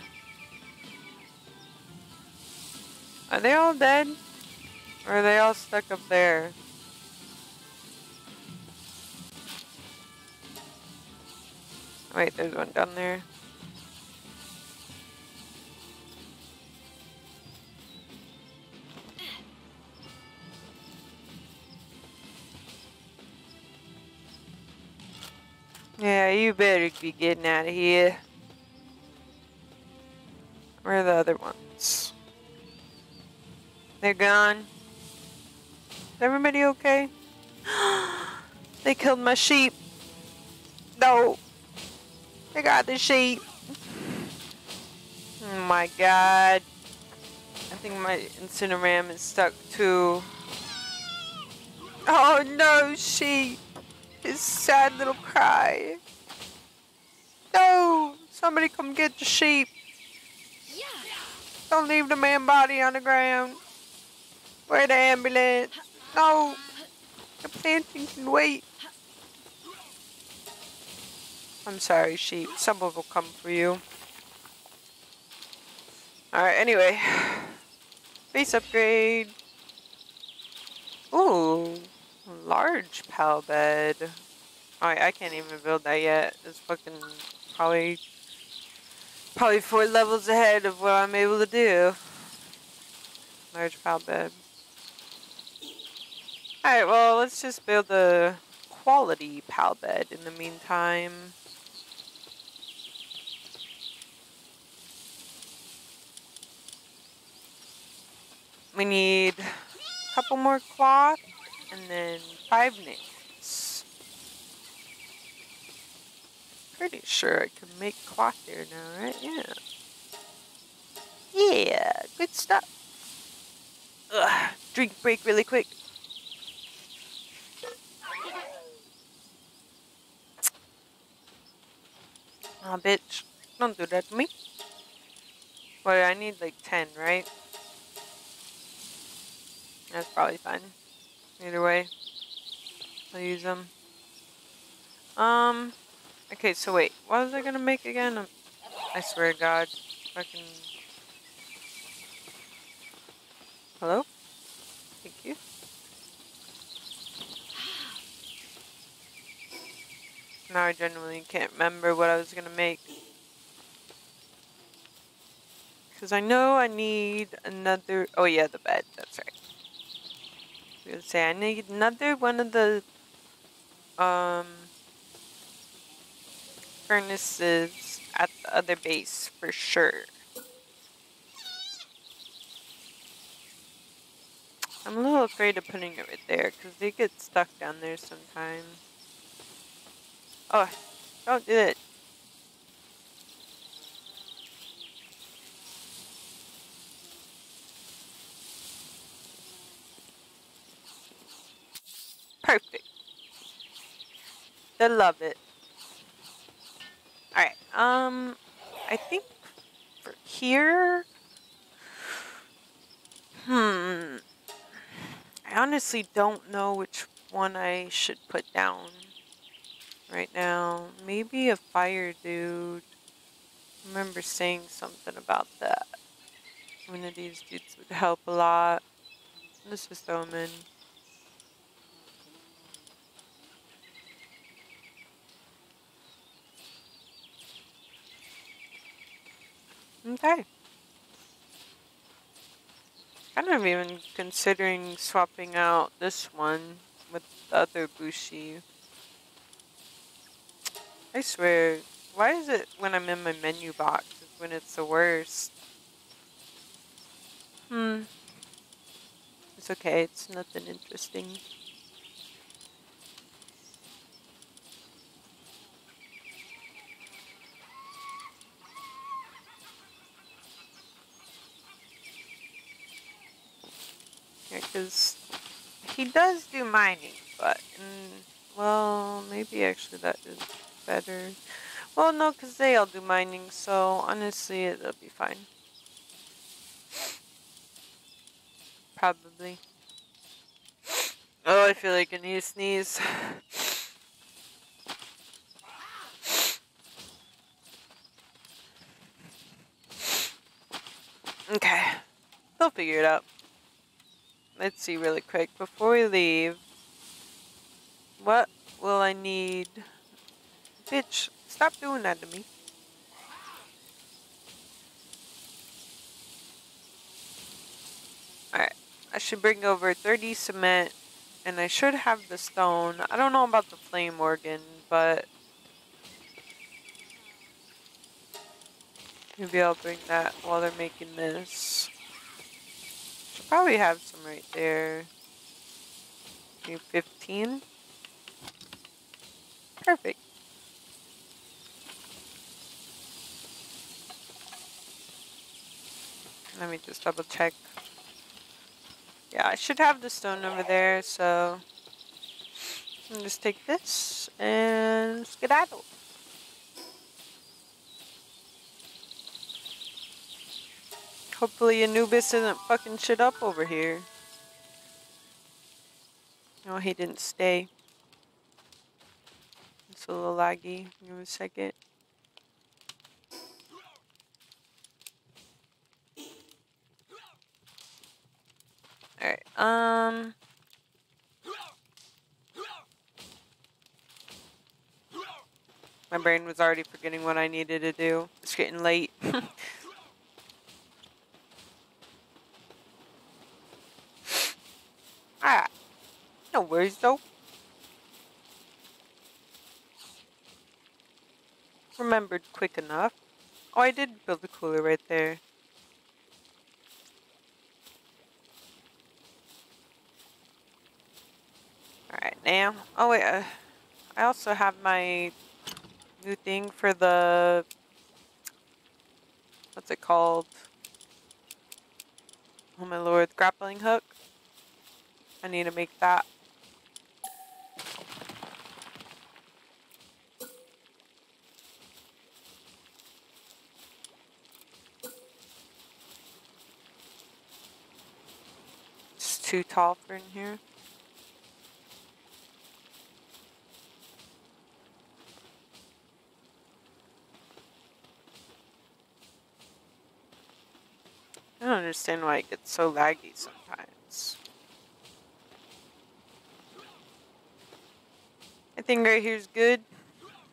Are they all dead? Or are they all stuck up there? Wait, there's one down there. Yeah, you better be getting out of here. Where are the other ones? They're gone. Is everybody okay? they killed my sheep. No. They got the sheep. Oh my god. I think my Incineram is stuck too. Oh no, sheep. His sad little cry. No! Somebody come get the sheep. Don't leave the man body on the ground. Where the ambulance? No! The planting can wait. I'm sorry, sheep. Someone will come for you. Alright, anyway. Base upgrade. Ooh. Large pal bed. Oh, I can't even build that yet. It's fucking probably probably four levels ahead of what I'm able to do. Large pal bed. Alright, well, let's just build a quality pal bed in the meantime. We need a couple more cloth and then five nails. Pretty sure I can make cloth here now, right? Yeah. Yeah, good stuff. Ugh, drink break really quick. Aw, oh, bitch. Don't do that to me. Wait, I need like 10, right? That's probably fine. Either way, I'll use them. Um, okay, so wait, what was I gonna make again? Um, I swear to God, fucking. Hello? Thank you. Now I genuinely can't remember what I was gonna make. Because I know I need another, oh yeah, the bed, that's right gonna say I need another one of the um furnaces at the other base for sure. I'm a little afraid of putting it right there because they get stuck down there sometimes. Oh, don't do it. Perfect. They love it. Alright, um, I think for here, hmm, I honestly don't know which one I should put down right now. Maybe a fire dude. I remember saying something about that. One of these dudes would help a lot. Let's just throw him in. Okay. Kind of even considering swapping out this one with the other Bushi. I swear, why is it when I'm in my menu box is when it's the worst? Hmm. It's okay, it's nothing interesting. because he does do mining, but, mm, well, maybe actually that is better. Well, no, because they all do mining, so honestly, it'll be fine. Probably. Oh, I feel like I need to sneeze. Okay. They'll figure it out. Let's see really quick. Before we leave, what will I need? Bitch, stop doing that to me. Alright, I should bring over 30 cement, and I should have the stone. I don't know about the flame organ, but maybe I'll bring that while they're making this. Should probably have some right there. Maybe 15. Perfect. Let me just double check. Yeah, I should have the stone over there, so I'll just take this and skedaddle. Hopefully Anubis isn't fucking shit up over here. No, he didn't stay. It's a little laggy. Give me a second. Um... My brain was already forgetting what I needed to do. It's getting late. ah, no worries though. Remembered quick enough. Oh, I did build a cooler right there. Alright, now. Oh, wait. Uh, I also have my new thing for the. What's it called? Oh, my lord. Grappling hook. I need to make that. It's too tall for in here. I don't understand why it gets so laggy sometimes. I think right here is good.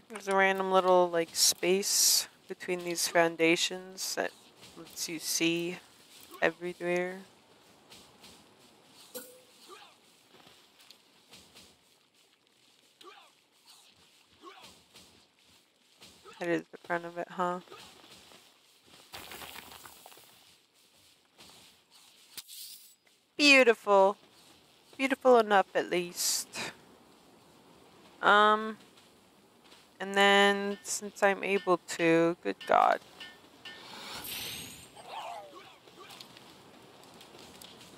There's a random little like space between these foundations that lets you see everywhere. That is the front of it, huh? Beautiful. beautiful enough at least. Um, and then since I'm able to, good God.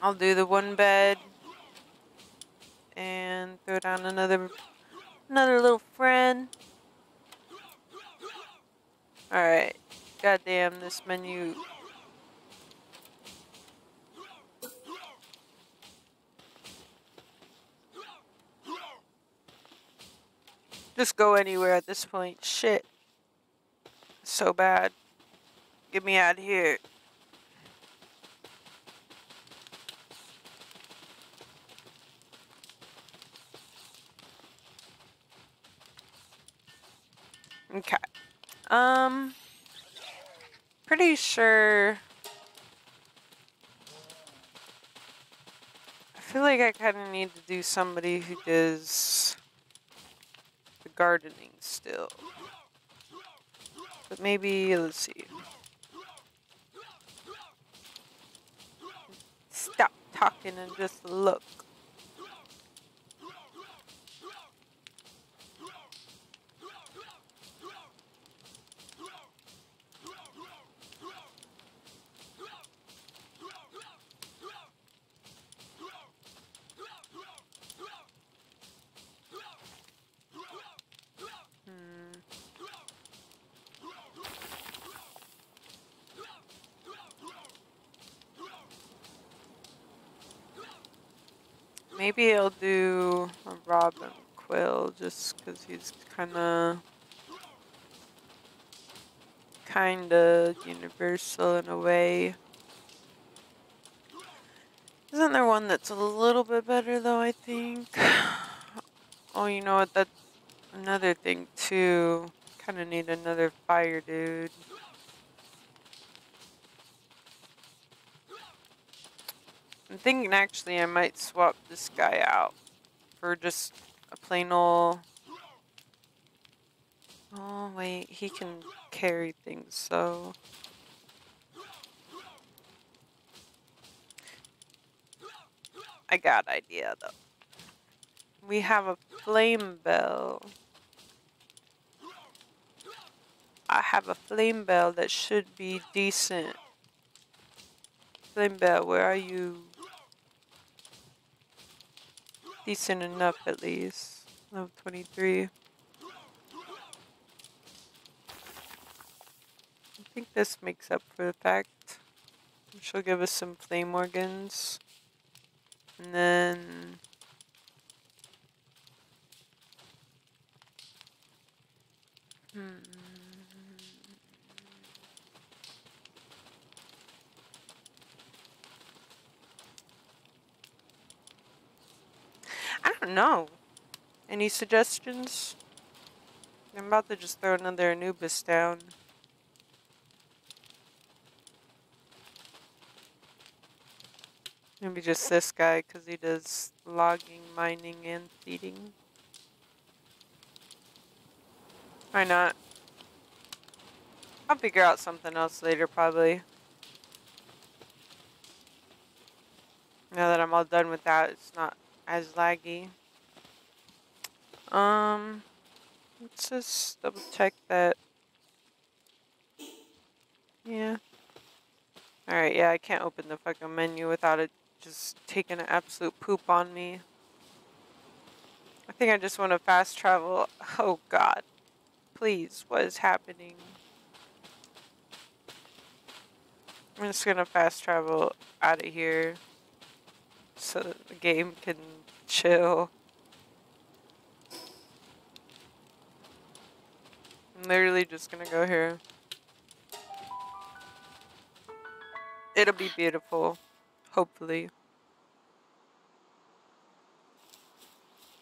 I'll do the one bed and throw down another another little friend. Alright. Goddamn, this menu Just go anywhere at this point. Shit. So bad. Get me out of here. Okay. Um, pretty sure. I feel like I kind of need to do somebody who does gardening still. But maybe, let's see. Stop talking and just look. Maybe I'll do a Robin Quill just because he's kind of kind of universal in a way. Isn't there one that's a little bit better though, I think? Oh, you know what, that's another thing too. Kind of need another fire dude. Thinking actually I might swap this guy out for just a plain old... Oh wait, he can carry things, so... I got idea though. We have a Flambelle. I have a Flambelle that should be decent. Flambelle, where are you? Decent enough at least. Level 23. I think this makes up for the fact. She'll give us some flame organs. And then... Hmm. I don't know. Any suggestions? I'm about to just throw another Anubis down. Maybe just this guy because he does logging, mining, and feeding. Why not? I'll figure out something else later probably. Now that I'm all done with that, it's not as laggy. Um, let's just double check that. Yeah. Alright, yeah, I can't open the fucking menu without it just taking an absolute poop on me. I think I just want to fast travel. Oh god. Please, what is happening? I'm just gonna fast travel out of here so that the game can chill. I'm literally just gonna go here. It'll be beautiful, hopefully.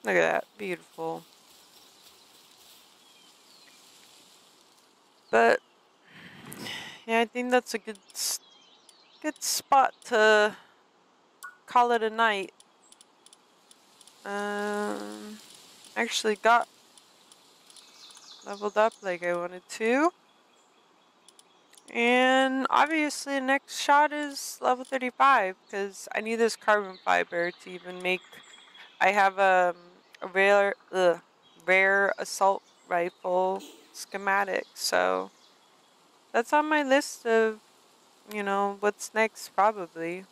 Look at that, beautiful. But yeah, I think that's a good good spot to call it a night. Um, actually got leveled up like I wanted to. And obviously the next shot is level 35 because I need this carbon fiber to even make I have um, a rare, ugh, rare assault rifle schematic, so that's on my list of, you know, what's next probably.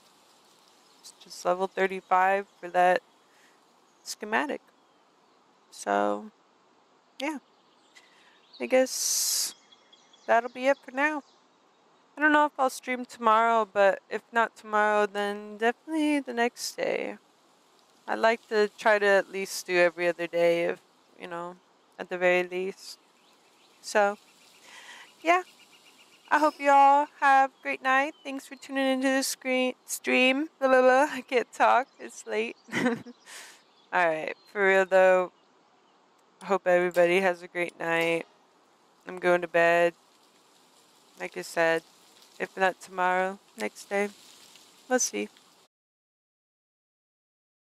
It's just level 35 for that schematic. So, yeah. I guess that'll be it for now. I don't know if I'll stream tomorrow, but if not tomorrow, then definitely the next day. I'd like to try to at least do every other day, if, you know, at the very least. So, yeah. I hope you all have a great night. Thanks for tuning into the screen stream. Blah, blah, blah. I can't talk. It's late. Alright, for real though, hope everybody has a great night. I'm going to bed. Like I said, if not tomorrow, next day. We'll see.